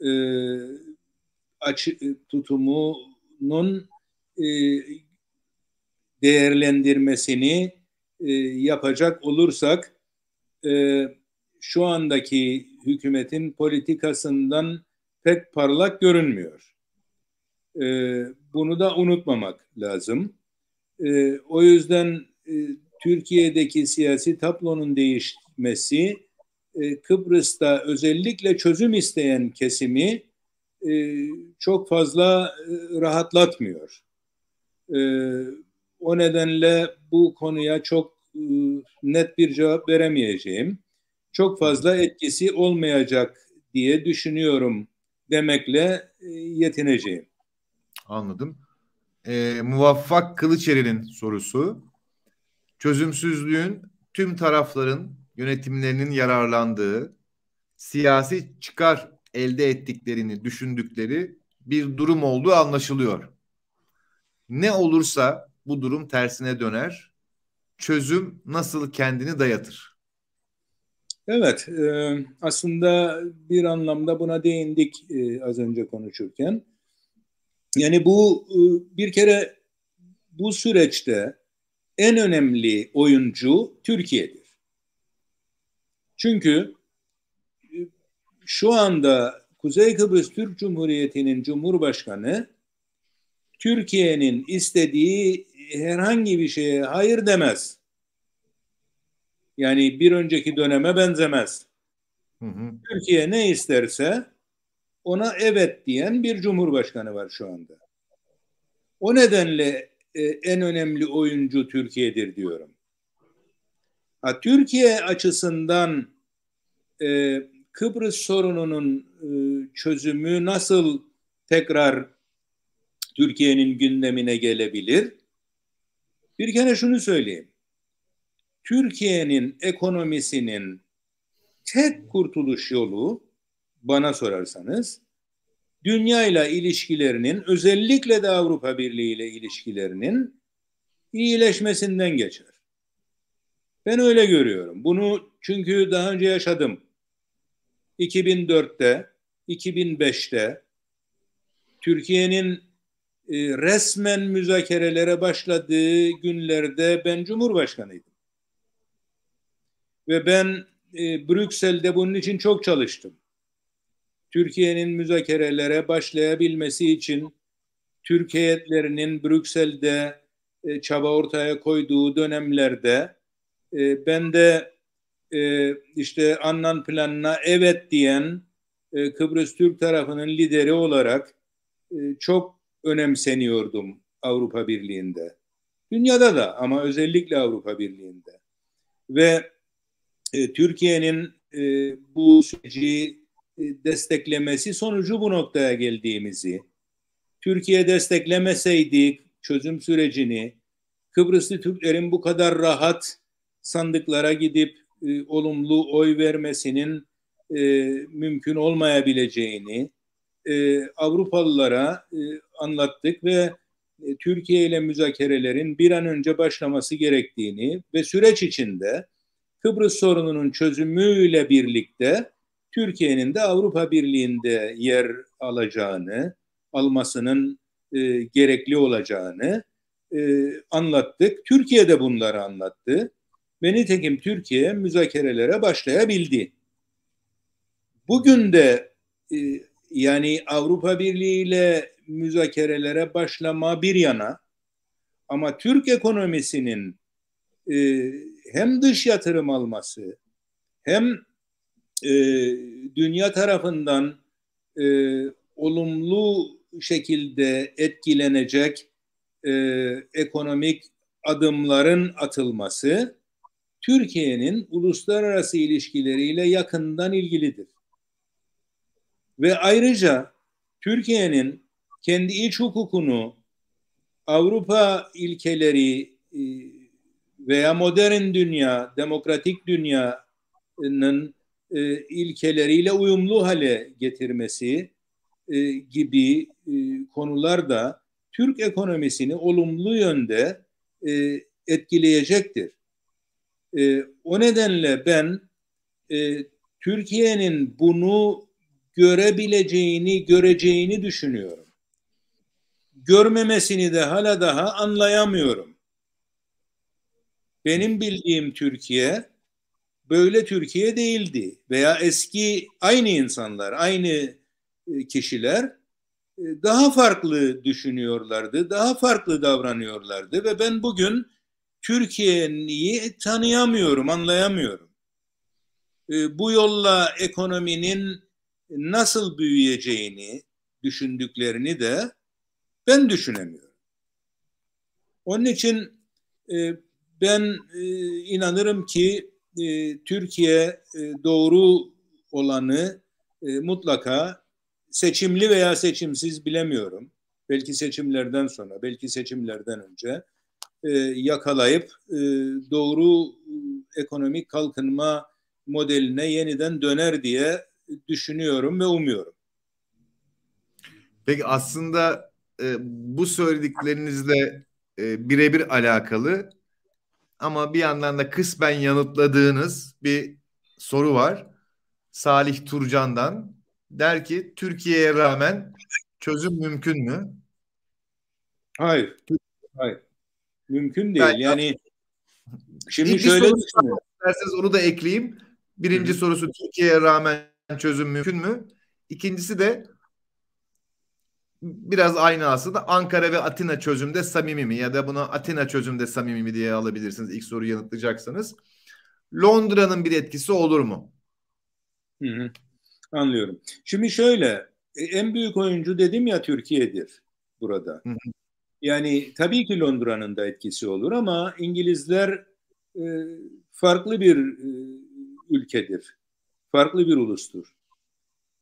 e, açı, tutumunun e, değerlendirmesini e, yapacak olursak e, şu andaki hükümetin politikasından pek parlak görünmüyor. Bunu da unutmamak lazım. O yüzden Türkiye'deki siyasi tablonun değişmesi Kıbrıs'ta özellikle çözüm isteyen kesimi çok fazla rahatlatmıyor. E, o nedenle bu konuya çok e, net bir cevap veremeyeceğim. Çok fazla etkisi olmayacak diye düşünüyorum demekle e, yetineceğim. Anladım. E, Muvaffak Kılıçeri'nin sorusu. Çözümsüzlüğün tüm tarafların yönetimlerinin yararlandığı, siyasi çıkar elde ettiklerini düşündükleri bir durum olduğu anlaşılıyor. Ne olursa bu durum tersine döner. Çözüm nasıl kendini dayatır? Evet, e, aslında bir anlamda buna değindik e, az önce konuşurken. Yani bu e, bir kere bu süreçte en önemli oyuncu Türkiye'dir. Çünkü şu anda Kuzey Kıbrıs Türk Cumhuriyeti'nin Cumhurbaşkanı Türkiye'nin istediği herhangi bir şeye hayır demez. Yani bir önceki döneme benzemez. Hı hı. Türkiye ne isterse ona evet diyen bir cumhurbaşkanı var şu anda. O nedenle e, en önemli oyuncu Türkiye'dir diyorum. Ha, Türkiye açısından e, Kıbrıs sorununun e, çözümü nasıl tekrar Türkiye'nin gündemine gelebilir? Bir kere şunu söyleyeyim. Türkiye'nin ekonomisinin tek kurtuluş yolu bana sorarsanız dünya ile ilişkilerinin özellikle de Avrupa Birliği ile ilişkilerinin iyileşmesinden geçer. Ben öyle görüyorum. Bunu çünkü daha önce yaşadım. 2004'te, 2005'te Türkiye'nin resmen müzakerelere başladığı günlerde ben Cumhurbaşkanıydım. Ve ben e, Brüksel'de bunun için çok çalıştım. Türkiye'nin müzakerelere başlayabilmesi için Türk heyetlerinin Brüksel'de e, çaba ortaya koyduğu dönemlerde e, ben de e, işte Annan planına evet diyen e, Kıbrıs Türk tarafının lideri olarak e, çok önemseniyordum Avrupa Birliği'nde. Dünyada da ama özellikle Avrupa Birliği'nde. Ve e, Türkiye'nin e, bu süreci e, desteklemesi sonucu bu noktaya geldiğimizi, Türkiye desteklemeseydi çözüm sürecini, Kıbrıslı Türklerin bu kadar rahat sandıklara gidip e, olumlu oy vermesinin e, mümkün olmayabileceğini e, Avrupalılara e, anlattık ve e, Türkiye ile müzakerelerin bir an önce başlaması gerektiğini ve süreç içinde Kıbrıs sorununun çözümüyle birlikte Türkiye'nin de Avrupa Birliği'nde yer alacağını, almasının e, gerekli olacağını e, anlattık. Türkiye de bunları anlattı. Ve nitekim Türkiye müzakerelere başlayabildi. Bugün de yani Avrupa Birliği ile müzakerelere başlama bir yana ama Türk ekonomisinin e, hem dış yatırım alması hem e, dünya tarafından e, olumlu şekilde etkilenecek e, ekonomik adımların atılması Türkiye'nin uluslararası ilişkileriyle yakından ilgilidir. Ve ayrıca Türkiye'nin kendi iç hukukunu Avrupa ilkeleri e, veya modern dünya, demokratik dünyanın e, ilkeleriyle uyumlu hale getirmesi e, gibi konular da Türk ekonomisini olumlu yönde etkileyecektir. O nedenle ben Türkiye'nin bunu görebileceğini, göreceğini düşünüyorum. Görmemesini de hala daha anlayamıyorum. Benim bildiğim Türkiye böyle Türkiye değildi veya eski aynı insanlar, aynı e, kişiler e, daha farklı düşünüyorlardı, daha farklı davranıyorlardı ve ben bugün Türkiye'yi tanıyamıyorum, anlayamıyorum. E, bu yolla ekonominin nasıl büyüyeceğini düşündüklerini de ben düşünemiyorum. Onun için e, ben e, inanırım ki e, Türkiye e, doğru olanı e, mutlaka seçimli veya seçimsiz bilemiyorum. Belki seçimlerden sonra, belki seçimlerden önce e, yakalayıp e, doğru e, ekonomik kalkınma modeline yeniden döner diye düşünüyorum ve umuyorum. Peki aslında e, bu söylediklerinizle e, birebir alakalı ama bir yandan da kısmen yanıtladığınız bir soru var. Salih Turcan'dan der ki Türkiye'ye rağmen çözüm mümkün mü? Hayır. Hayır. Mümkün değil. Ben, yani şimdi bir şöyle düşünün. İsterseniz onu da ekleyeyim. Birinci Hı-hı. sorusu Türkiye'ye rağmen çözüm mümkün mü? İkincisi de biraz aynı aslında Ankara ve Atina çözümde samimi mi ya da buna Atina çözümde samimi mi diye alabilirsiniz ilk soruyu yanıtlayacaksanız. Londra'nın bir etkisi olur mu? Hı hı. Anlıyorum. Şimdi şöyle e, en büyük oyuncu dedim ya Türkiye'dir burada. Hı hı. Yani tabii ki Londra'nın da etkisi olur ama İngilizler e, farklı bir e, ülkedir farklı bir ulustur.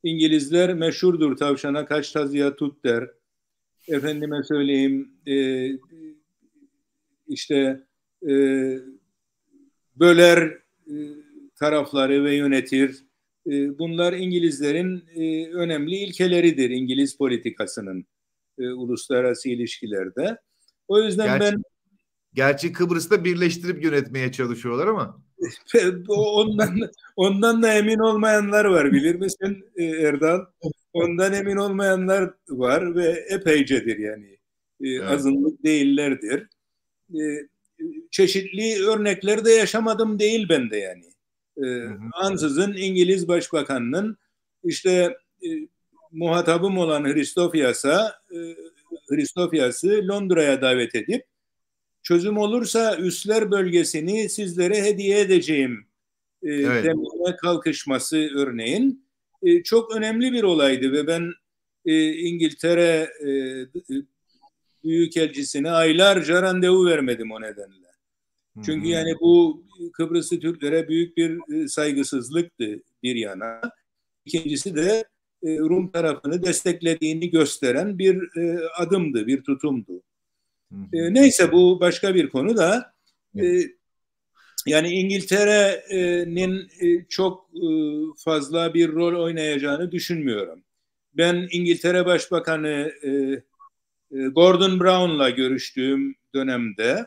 İngilizler meşhurdur tavşana kaç tazıya tut der. Efendime söyleyeyim e, işte e, böler e, tarafları ve yönetir. E, bunlar İngilizlerin e, önemli ilkeleridir İngiliz politikasının e, uluslararası ilişkilerde. O yüzden gerçi, ben gerçi Kıbrıs'ta birleştirip yönetmeye çalışıyorlar ama [LAUGHS] ondan ondan da emin olmayanlar var bilir misin e, Erdal? Ondan emin olmayanlar var ve epeycedir yani. E, evet. Azınlık değillerdir. E, çeşitli örnekler de yaşamadım değil bende yani. Ansızın İngiliz Başbakanının işte muhatabım olan Hristofias'a Hristofias'ı Londra'ya davet edip çözüm olursa üsler bölgesini sizlere hediye edeceğim e, evet. demeye kalkışması örneğin e, çok önemli bir olaydı ve ben e, İngiltere e, Büyükelçisine aylarca randevu vermedim o nedenle. Çünkü yani bu Kıbrıslı Türklere büyük bir e, saygısızlıktı bir yana. İkincisi de e, Rum tarafını desteklediğini gösteren bir e, adımdı, bir tutumdu. E, neyse bu başka bir konu da e, yani İngiltere'nin e, çok e, fazla bir rol oynayacağını düşünmüyorum. Ben İngiltere Başbakanı e, Gordon Brown'la görüştüğüm dönemde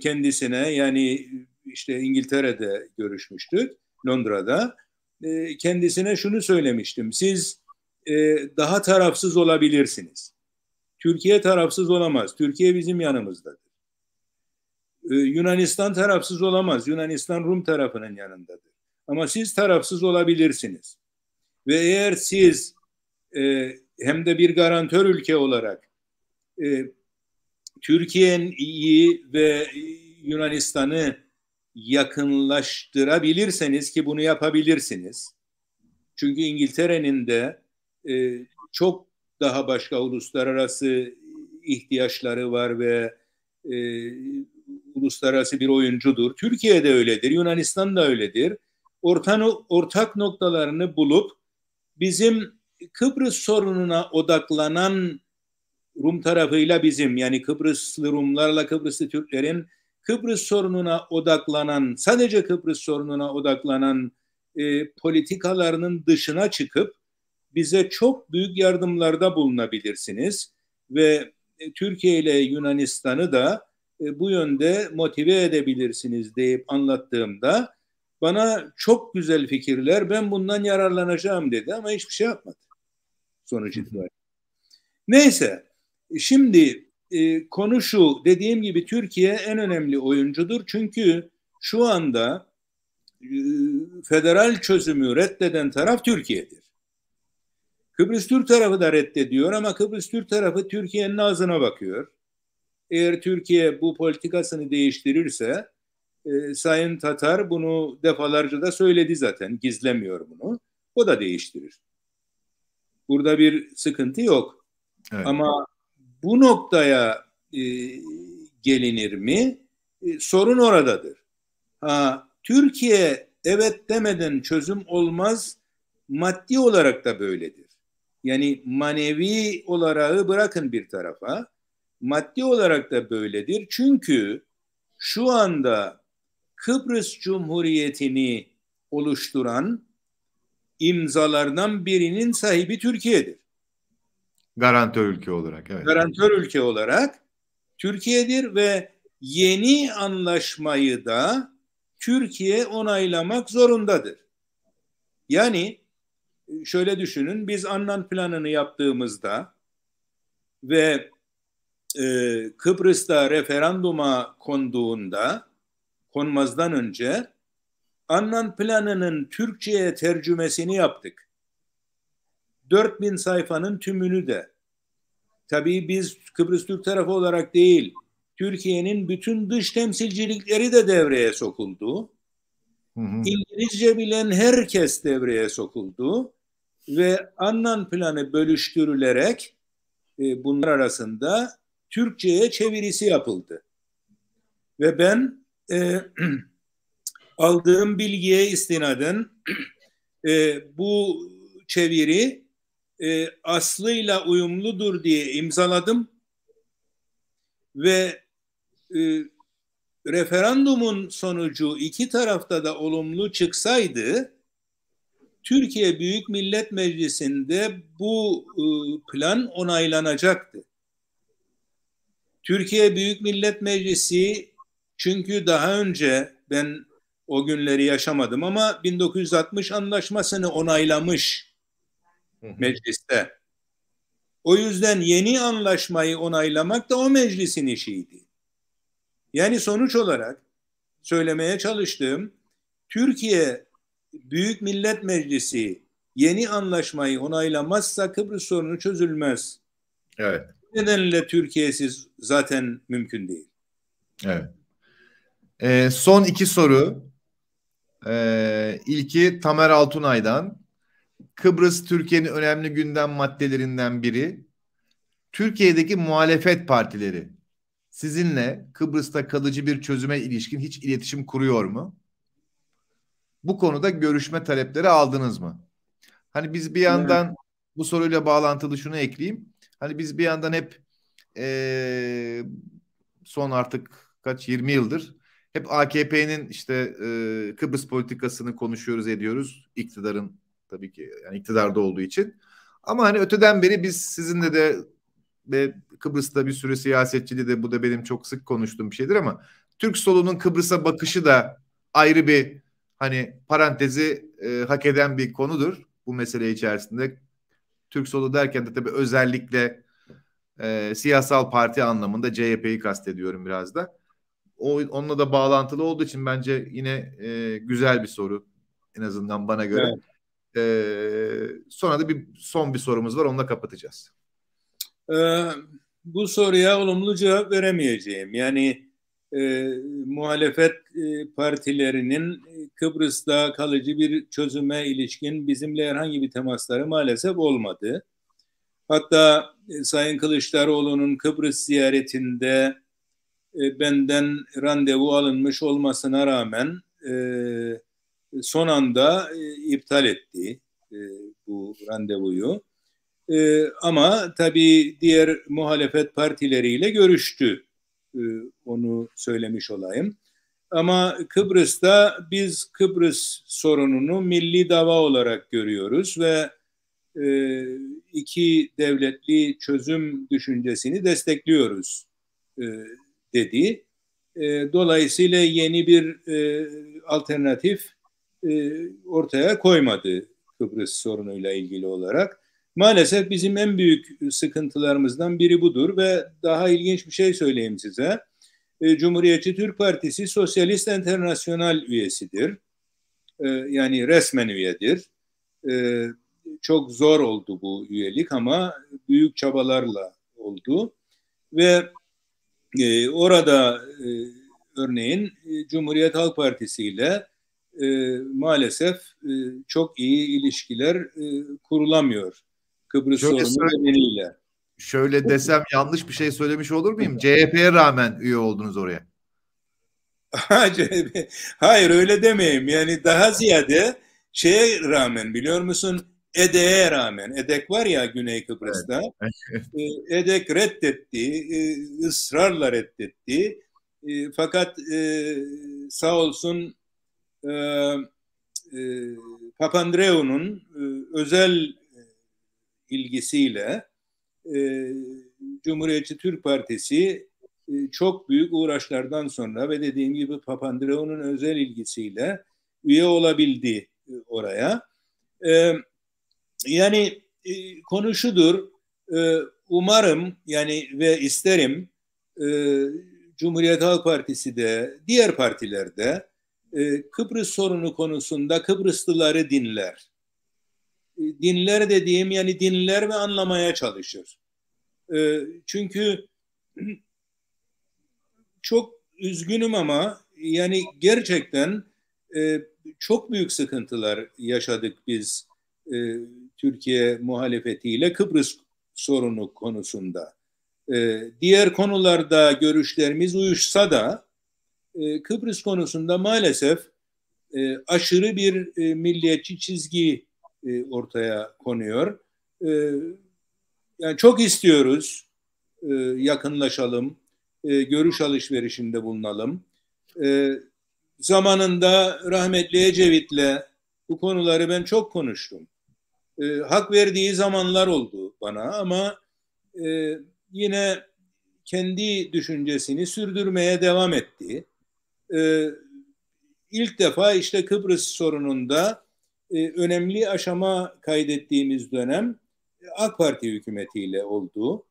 kendisine yani işte İngiltere'de görüşmüştük Londra'da kendisine şunu söylemiştim. Siz daha tarafsız olabilirsiniz. Türkiye tarafsız olamaz. Türkiye bizim yanımızdadır. Ee, Yunanistan tarafsız olamaz. Yunanistan Rum tarafının yanındadır. Ama siz tarafsız olabilirsiniz. Ve eğer siz e, hem de bir garantör ülke olarak e, Türkiye'yi ve Yunanistan'ı yakınlaştırabilirseniz ki bunu yapabilirsiniz. Çünkü İngiltere'nin de e, çok daha başka uluslararası ihtiyaçları var ve e, uluslararası bir oyuncudur. Türkiye de öyledir, Yunanistan da öyledir. Orta, ortak noktalarını bulup bizim Kıbrıs sorununa odaklanan Rum tarafıyla bizim yani Kıbrıslı Rumlarla Kıbrıslı Türklerin Kıbrıs sorununa odaklanan, sadece Kıbrıs sorununa odaklanan e, politikalarının dışına çıkıp bize çok büyük yardımlarda bulunabilirsiniz ve e, Türkiye ile Yunanistan'ı da e, bu yönde motive edebilirsiniz deyip anlattığımda bana çok güzel fikirler ben bundan yararlanacağım dedi ama hiçbir şey yapmadı sonuç itibariyle. Neyse şimdi e, konu şu dediğim gibi Türkiye en önemli oyuncudur çünkü şu anda e, federal çözümü reddeden taraf Türkiye'dir. Kıbrıs Türk tarafı da reddediyor ama Kıbrıs Türk tarafı Türkiye'nin ağzına bakıyor. Eğer Türkiye bu politikasını değiştirirse e, Sayın Tatar bunu defalarca da söyledi zaten gizlemiyor bunu. O da değiştirir. Burada bir sıkıntı yok. Evet. Ama bu noktaya e, gelinir mi? E, sorun oradadır. Ha, Türkiye evet demeden çözüm olmaz. Maddi olarak da böyledir. Yani manevi olarak bırakın bir tarafa. Maddi olarak da böyledir. Çünkü şu anda Kıbrıs Cumhuriyeti'ni oluşturan imzalardan birinin sahibi Türkiye'dir. Garantör ülke olarak. Evet. Garantör ülke olarak Türkiye'dir ve yeni anlaşmayı da Türkiye onaylamak zorundadır. Yani şöyle düşünün biz Annan planını yaptığımızda ve e, Kıbrıs'ta referanduma konduğunda konmazdan önce Annan planının Türkçe'ye tercümesini yaptık. 4000 sayfanın tümünü de. Tabii biz Kıbrıs Türk tarafı olarak değil, Türkiye'nin bütün dış temsilcilikleri de devreye sokuldu. Hı hı. İngilizce bilen herkes devreye sokuldu ve Annan planı bölüştürülerek e, bunlar arasında Türkçe'ye çevirisi yapıldı. Ve ben e, [CLEARS THROAT] aldığım bilgiye istinaden [CLEARS THROAT] e, bu çeviri e, aslıyla uyumludur diye imzaladım ve e, referandumun sonucu iki tarafta da olumlu çıksaydı Türkiye Büyük Millet Meclisi'nde bu e, plan onaylanacaktı. Türkiye Büyük Millet Meclisi çünkü daha önce ben o günleri yaşamadım ama 1960 anlaşmasını onaylamış mecliste. O yüzden yeni anlaşmayı onaylamak da o meclisin işiydi. Yani sonuç olarak söylemeye çalıştığım Türkiye Büyük Millet Meclisi yeni anlaşmayı onaylamazsa Kıbrıs sorunu çözülmez. Evet. Nedenle Türkiye'siz zaten mümkün değil. Evet. Ee, son iki soru. Ee, ilki Tamer Altunay'dan. Kıbrıs Türkiye'nin önemli gündem maddelerinden biri. Türkiye'deki muhalefet partileri sizinle Kıbrıs'ta kalıcı bir çözüme ilişkin hiç iletişim kuruyor mu? Bu konuda görüşme talepleri aldınız mı? Hani biz bir yandan evet. bu soruyla bağlantılı şunu ekleyeyim. Hani biz bir yandan hep e, son artık kaç 20 yıldır hep AKP'nin işte e, Kıbrıs politikasını konuşuyoruz ediyoruz. iktidarın tabii ki yani iktidarda olduğu için. Ama hani öteden beri biz sizinle de ve Kıbrıs'ta bir sürü siyasetçili de bu da benim çok sık konuştuğum bir şeydir ama Türk solunun Kıbrıs'a bakışı da ayrı bir hani parantezi e, hak eden bir konudur bu mesele içerisinde. Türk solu derken de tabii özellikle e, siyasal parti anlamında CHP'yi kastediyorum biraz da. O, onunla da bağlantılı olduğu için bence yine e, güzel bir soru en azından bana göre. Evet. Ee, sonra da bir son bir sorumuz var. Onunla kapatacağız. Ee, bu soruya olumlu cevap veremeyeceğim. Yani e, muhalefet e, partilerinin Kıbrıs'ta kalıcı bir çözüme ilişkin bizimle herhangi bir temasları maalesef olmadı. Hatta e, Sayın Kılıçdaroğlu'nun Kıbrıs ziyaretinde e, benden randevu alınmış olmasına rağmen e, son anda e, iptal etti e, bu randevuyu. E, ama tabii diğer muhalefet partileriyle görüştü. E, onu söylemiş olayım. Ama Kıbrıs'ta biz Kıbrıs sorununu milli dava olarak görüyoruz ve e, iki devletli çözüm düşüncesini destekliyoruz e, dedi. Dolayısıyla yeni bir alternatif ortaya koymadı Kıbrıs sorunuyla ilgili olarak. Maalesef bizim en büyük sıkıntılarımızdan biri budur ve daha ilginç bir şey söyleyeyim size. E, Cumhuriyetçi Türk Partisi Sosyalist Enternasyonal üyesidir. E, yani resmen üyedir. E, çok zor oldu bu üyelik ama büyük çabalarla oldu. Ve orada örneğin Cumhuriyet Halk Partisi ile maalesef çok iyi ilişkiler kurulamıyor Kıbrıs Şöyle sorunu nedeniyle. Şöyle desem yanlış bir şey söylemiş olur muyum? CHP'ye rağmen üye oldunuz oraya. [LAUGHS] Hayır öyle demeyeyim. Yani daha ziyade şeye rağmen biliyor musun? EDE'ye rağmen. EDEK var ya Güney Kıbrıs'ta. Evet. EDEK reddetti. E, ısrarla reddetti. E, fakat e, sağ olsun Papandreou'nun özel ilgisiyle Cumhuriyetçi Türk Partisi çok büyük uğraşlardan sonra ve dediğim gibi Papandreou'nun özel ilgisiyle üye olabildi oraya. Yani konu şudur, umarım yani ve isterim Cumhuriyet Halk Partisi de diğer partilerde Kıbrıs sorunu konusunda Kıbrıslıları dinler. Dinler dediğim yani dinler ve anlamaya çalışır. Çünkü [CLEARS THROAT] çok üzgünüm ama yani gerçekten çok büyük sıkıntılar yaşadık biz Türkiye muhalefetiyle Kıbrıs sorunu konusunda. E, diğer konularda görüşlerimiz uyuşsa da e, Kıbrıs konusunda maalesef e, aşırı bir e, milliyetçi çizgi e, ortaya konuyor. E, yani çok istiyoruz e, yakınlaşalım, görüş alışverişinde bulunalım. Zamanında rahmetli Ecevit'le bu konuları ben çok konuştum hak verdiği zamanlar oldu bana ama yine kendi düşüncesini sürdürmeye devam etti. E, ilk defa işte Kıbrıs sorununda e, önemli aşama kaydettiğimiz dönem AK Parti hükümetiyle oldu.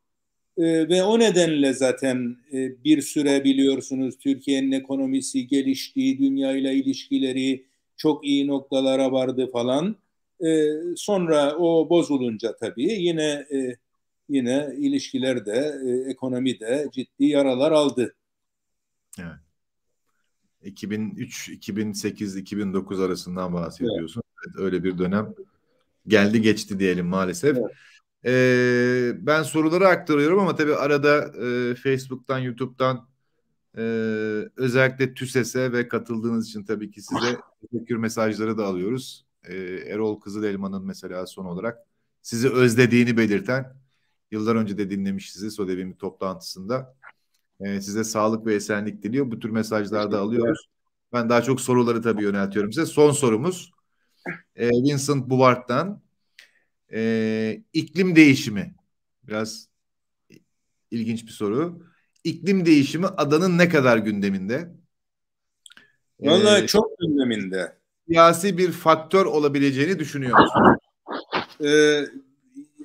E, ve o nedenle zaten e, bir süre biliyorsunuz Türkiye'nin ekonomisi gelişti, dünyayla ilişkileri çok iyi noktalara vardı falan. E, sonra o bozulunca tabii yine e, yine ilişkilerde, e, ekonomide ciddi yaralar aldı. Evet. 2003, 2008, 2009 arasından bahsediyorsun. Evet. öyle bir dönem geldi geçti diyelim maalesef. Evet. Ee, ben soruları aktarıyorum ama tabii arada e, Facebook'tan, YouTube'dan e, özellikle TÜSES'e ve katıldığınız için tabii ki size teşekkür mesajları da alıyoruz e, Erol Kızılelma'nın mesela son olarak sizi özlediğini belirten yıllar önce de dinlemiş sizi SODEV'in bir toplantısında. E, size sağlık ve esenlik diliyor. Bu tür mesajlar da alıyoruz. Ben daha çok soruları tabii yöneltiyorum size. Son sorumuz e, Vincent Bouvard'dan e, iklim değişimi. Biraz ilginç bir soru. İklim değişimi adanın ne kadar gündeminde? Vallahi ee, çok gündeminde siyasi bir faktör olabileceğini düşünüyor musunuz? Ee,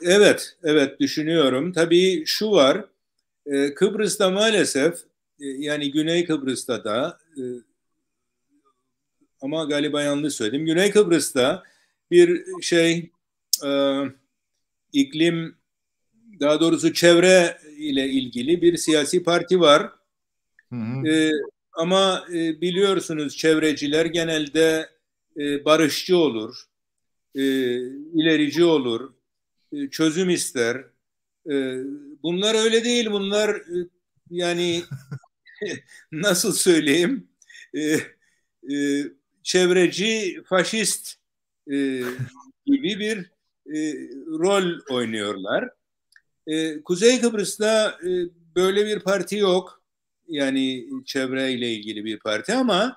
evet, evet düşünüyorum. Tabii şu var, e, Kıbrıs'ta maalesef, e, yani Güney Kıbrıs'ta da, e, ama galiba yanlış söyledim, Güney Kıbrıs'ta bir şey e, iklim daha doğrusu çevre ile ilgili bir siyasi parti var. Hı hı. E, ama e, biliyorsunuz çevreciler genelde e, barışçı olur, e, ilerici olur, e, çözüm ister. E, bunlar öyle değil. Bunlar e, yani [LAUGHS] nasıl söyleyeyim? E, e, çevreci, faşist e, gibi bir e, rol oynuyorlar. E, Kuzey Kıbrıs'ta e, böyle bir parti yok. Yani çevreyle ilgili bir parti ama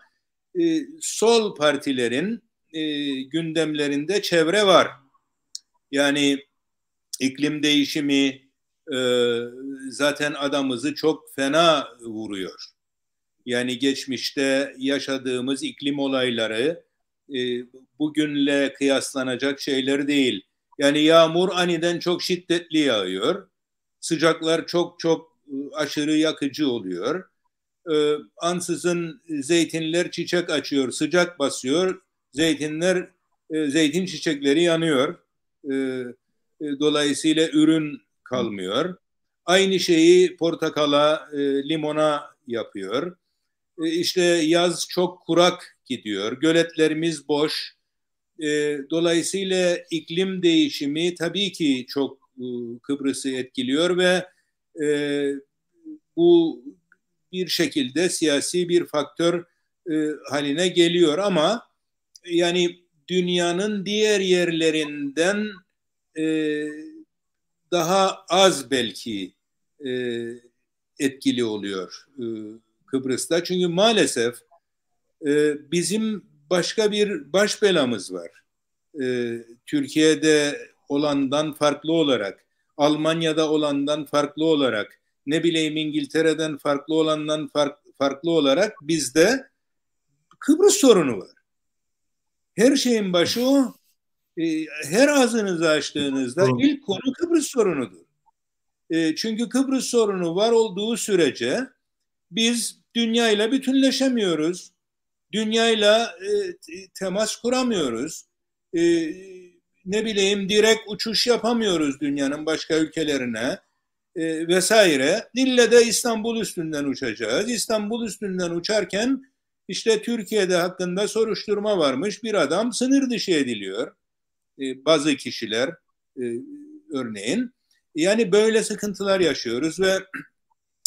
e, sol partilerin e, gündemlerinde çevre var. Yani iklim değişimi e, zaten adamızı çok fena vuruyor. Yani geçmişte yaşadığımız iklim olayları e, bugünle kıyaslanacak şeyler değil. Yani yağmur aniden çok şiddetli yağıyor. Sıcaklar çok çok e, aşırı yakıcı oluyor. E, ansızın zeytinler çiçek açıyor, sıcak basıyor. Zeytinler, e, zeytin çiçekleri yanıyor. E, e, dolayısıyla ürün kalmıyor. Aynı şeyi portakala, e, limona yapıyor. E, işte yaz çok kurak gidiyor. Göletlerimiz boş. E, dolayısıyla iklim değişimi tabii ki çok e, Kıbrıs'ı etkiliyor ve bu bir şekilde siyasi bir faktör haline geliyor ama yani dünyanın diğer yerlerinden daha az belki etkili oluyor Kıbrıs'ta. Çünkü maalesef e, bizim başka bir baş belamız var. E, Türkiye'de olandan farklı olarak, Almanya'da olandan farklı olarak, ne bileyim İngiltere'den farklı olandan fark, farklı olarak bizde Kıbrıs sorunu var. Her şeyin başı o. E, her ağzınızı açtığınızda ilk konu Kıbrıs sorunudur. E, çünkü Kıbrıs sorunu var olduğu sürece biz dünyayla bütünleşemiyoruz. Dünyayla e, temas kuramıyoruz. E, ne bileyim direkt uçuş yapamıyoruz dünyanın başka ülkelerine e, vesaire. Dille de İstanbul üstünden uçacağız. İstanbul üstünden uçarken işte Türkiye'de hakkında soruşturma varmış. Bir adam sınır dışı ediliyor. E, bazı kişiler e, örneğin. Yani böyle sıkıntılar yaşıyoruz ve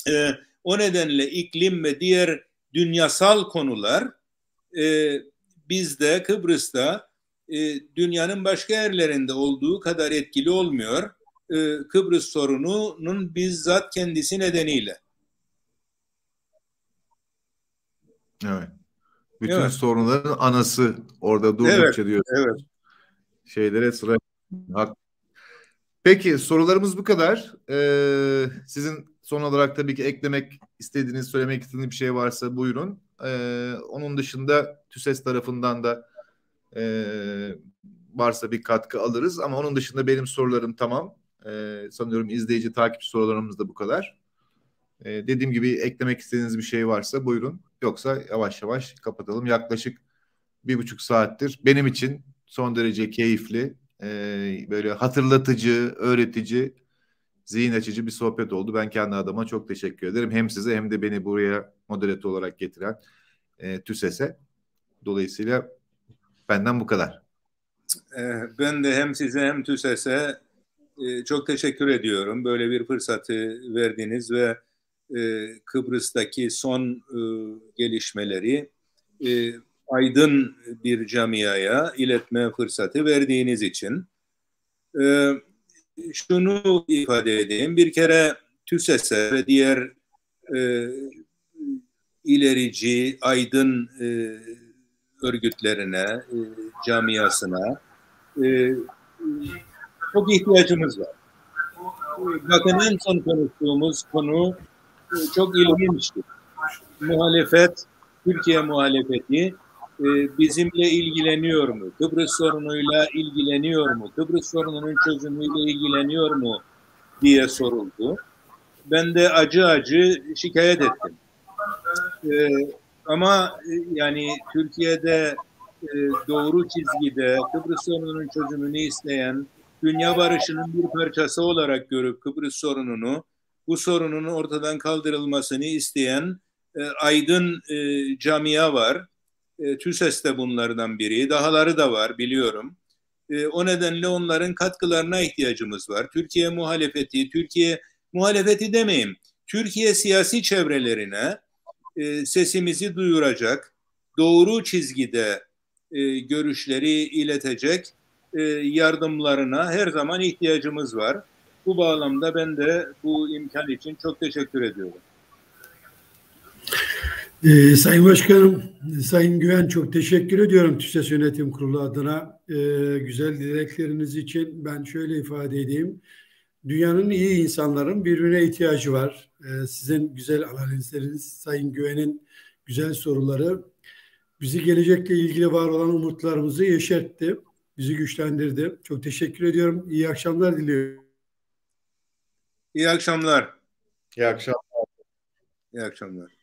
e, o nedenle iklim ve diğer dünyasal konular e, bizde Kıbrıs'ta e, dünyanın başka yerlerinde olduğu kadar etkili olmuyor. E, Kıbrıs sorununun bizzat kendisi nedeniyle. Evet. Bütün evet. sorunların anası orada durdukça evet, diyor. Evet. Şeylere sıra. Peki sorularımız bu kadar. Ee, sizin son olarak tabii ki eklemek istediğiniz, söylemek istediğiniz bir şey varsa buyurun. Ee, onun dışında TÜSES tarafından da e, varsa bir katkı alırız. Ama onun dışında benim sorularım tamam. Ee, sanıyorum izleyici takip sorularımız da bu kadar. Ee, dediğim gibi eklemek istediğiniz bir şey varsa buyurun. Yoksa yavaş yavaş kapatalım. Yaklaşık bir buçuk saattir benim için son derece keyifli, e, böyle hatırlatıcı, öğretici, zihin açıcı bir sohbet oldu. Ben kendi adıma çok teşekkür ederim. Hem size hem de beni buraya moderatör olarak getiren e, TÜSES'e. Dolayısıyla benden bu kadar. Ee, ben de hem size hem TÜSES'e e, çok teşekkür ediyorum. Böyle bir fırsatı verdiniz ve e, Kıbrıs'taki son e, gelişmeleri aydın bir camiaya iletme fırsatı verdiğiniz için. Şunu ifade edeyim. Bir kere TÜSES'e ve diğer ilerici, aydın örgütlerine, camiasına çok ihtiyacımız var. Bakın en son konuştuğumuz konu e, çok ilginçti. Muhalefet, Türkiye muhalefeti e, bizimle ilgileniyor mu? Kıbrıs sorunuyla ilgileniyor mu? Kıbrıs sorununun çözümüyle ilgileniyor mu? diye soruldu. Ben de acı acı şikayet ettim. Ee, ama e, yani Türkiye'de e, doğru çizgide Kıbrıs sorununun çözümünü isteyen, dünya barışının bir parçası olarak görüp Kıbrıs sorununu, bu sorunun ortadan kaldırılmasını isteyen e, aydın e, camia var. E, TÜSES de bunlardan biri. Dahaları da var biliyorum. E, o nedenle onların katkılarına ihtiyacımız var. Türkiye muhalefeti, Türkiye muhalefeti demeyeyim, Türkiye siyasi çevrelerine e, sesimizi duyuracak, doğru çizgide e, görüşleri iletecek e, yardımlarına her zaman ihtiyacımız var. Bu bağlamda ben de bu imkan için çok teşekkür ediyorum. Ee, Sayın Başkanım, Sayın Güven çok teşekkür ediyorum TÜSES Yönetim Kurulu adına. Ee, güzel dilekleriniz için ben şöyle ifade edeyim. Dünyanın iyi insanların birbirine ihtiyacı var. Ee, sizin güzel analizleriniz, Sayın Güven'in güzel soruları bizi gelecekle ilgili var olan umutlarımızı yeşertti. Bizi güçlendirdi. Çok teşekkür ediyorum. İyi akşamlar diliyorum. İyi akşamlar. İyi akşamlar. İyi akşamlar.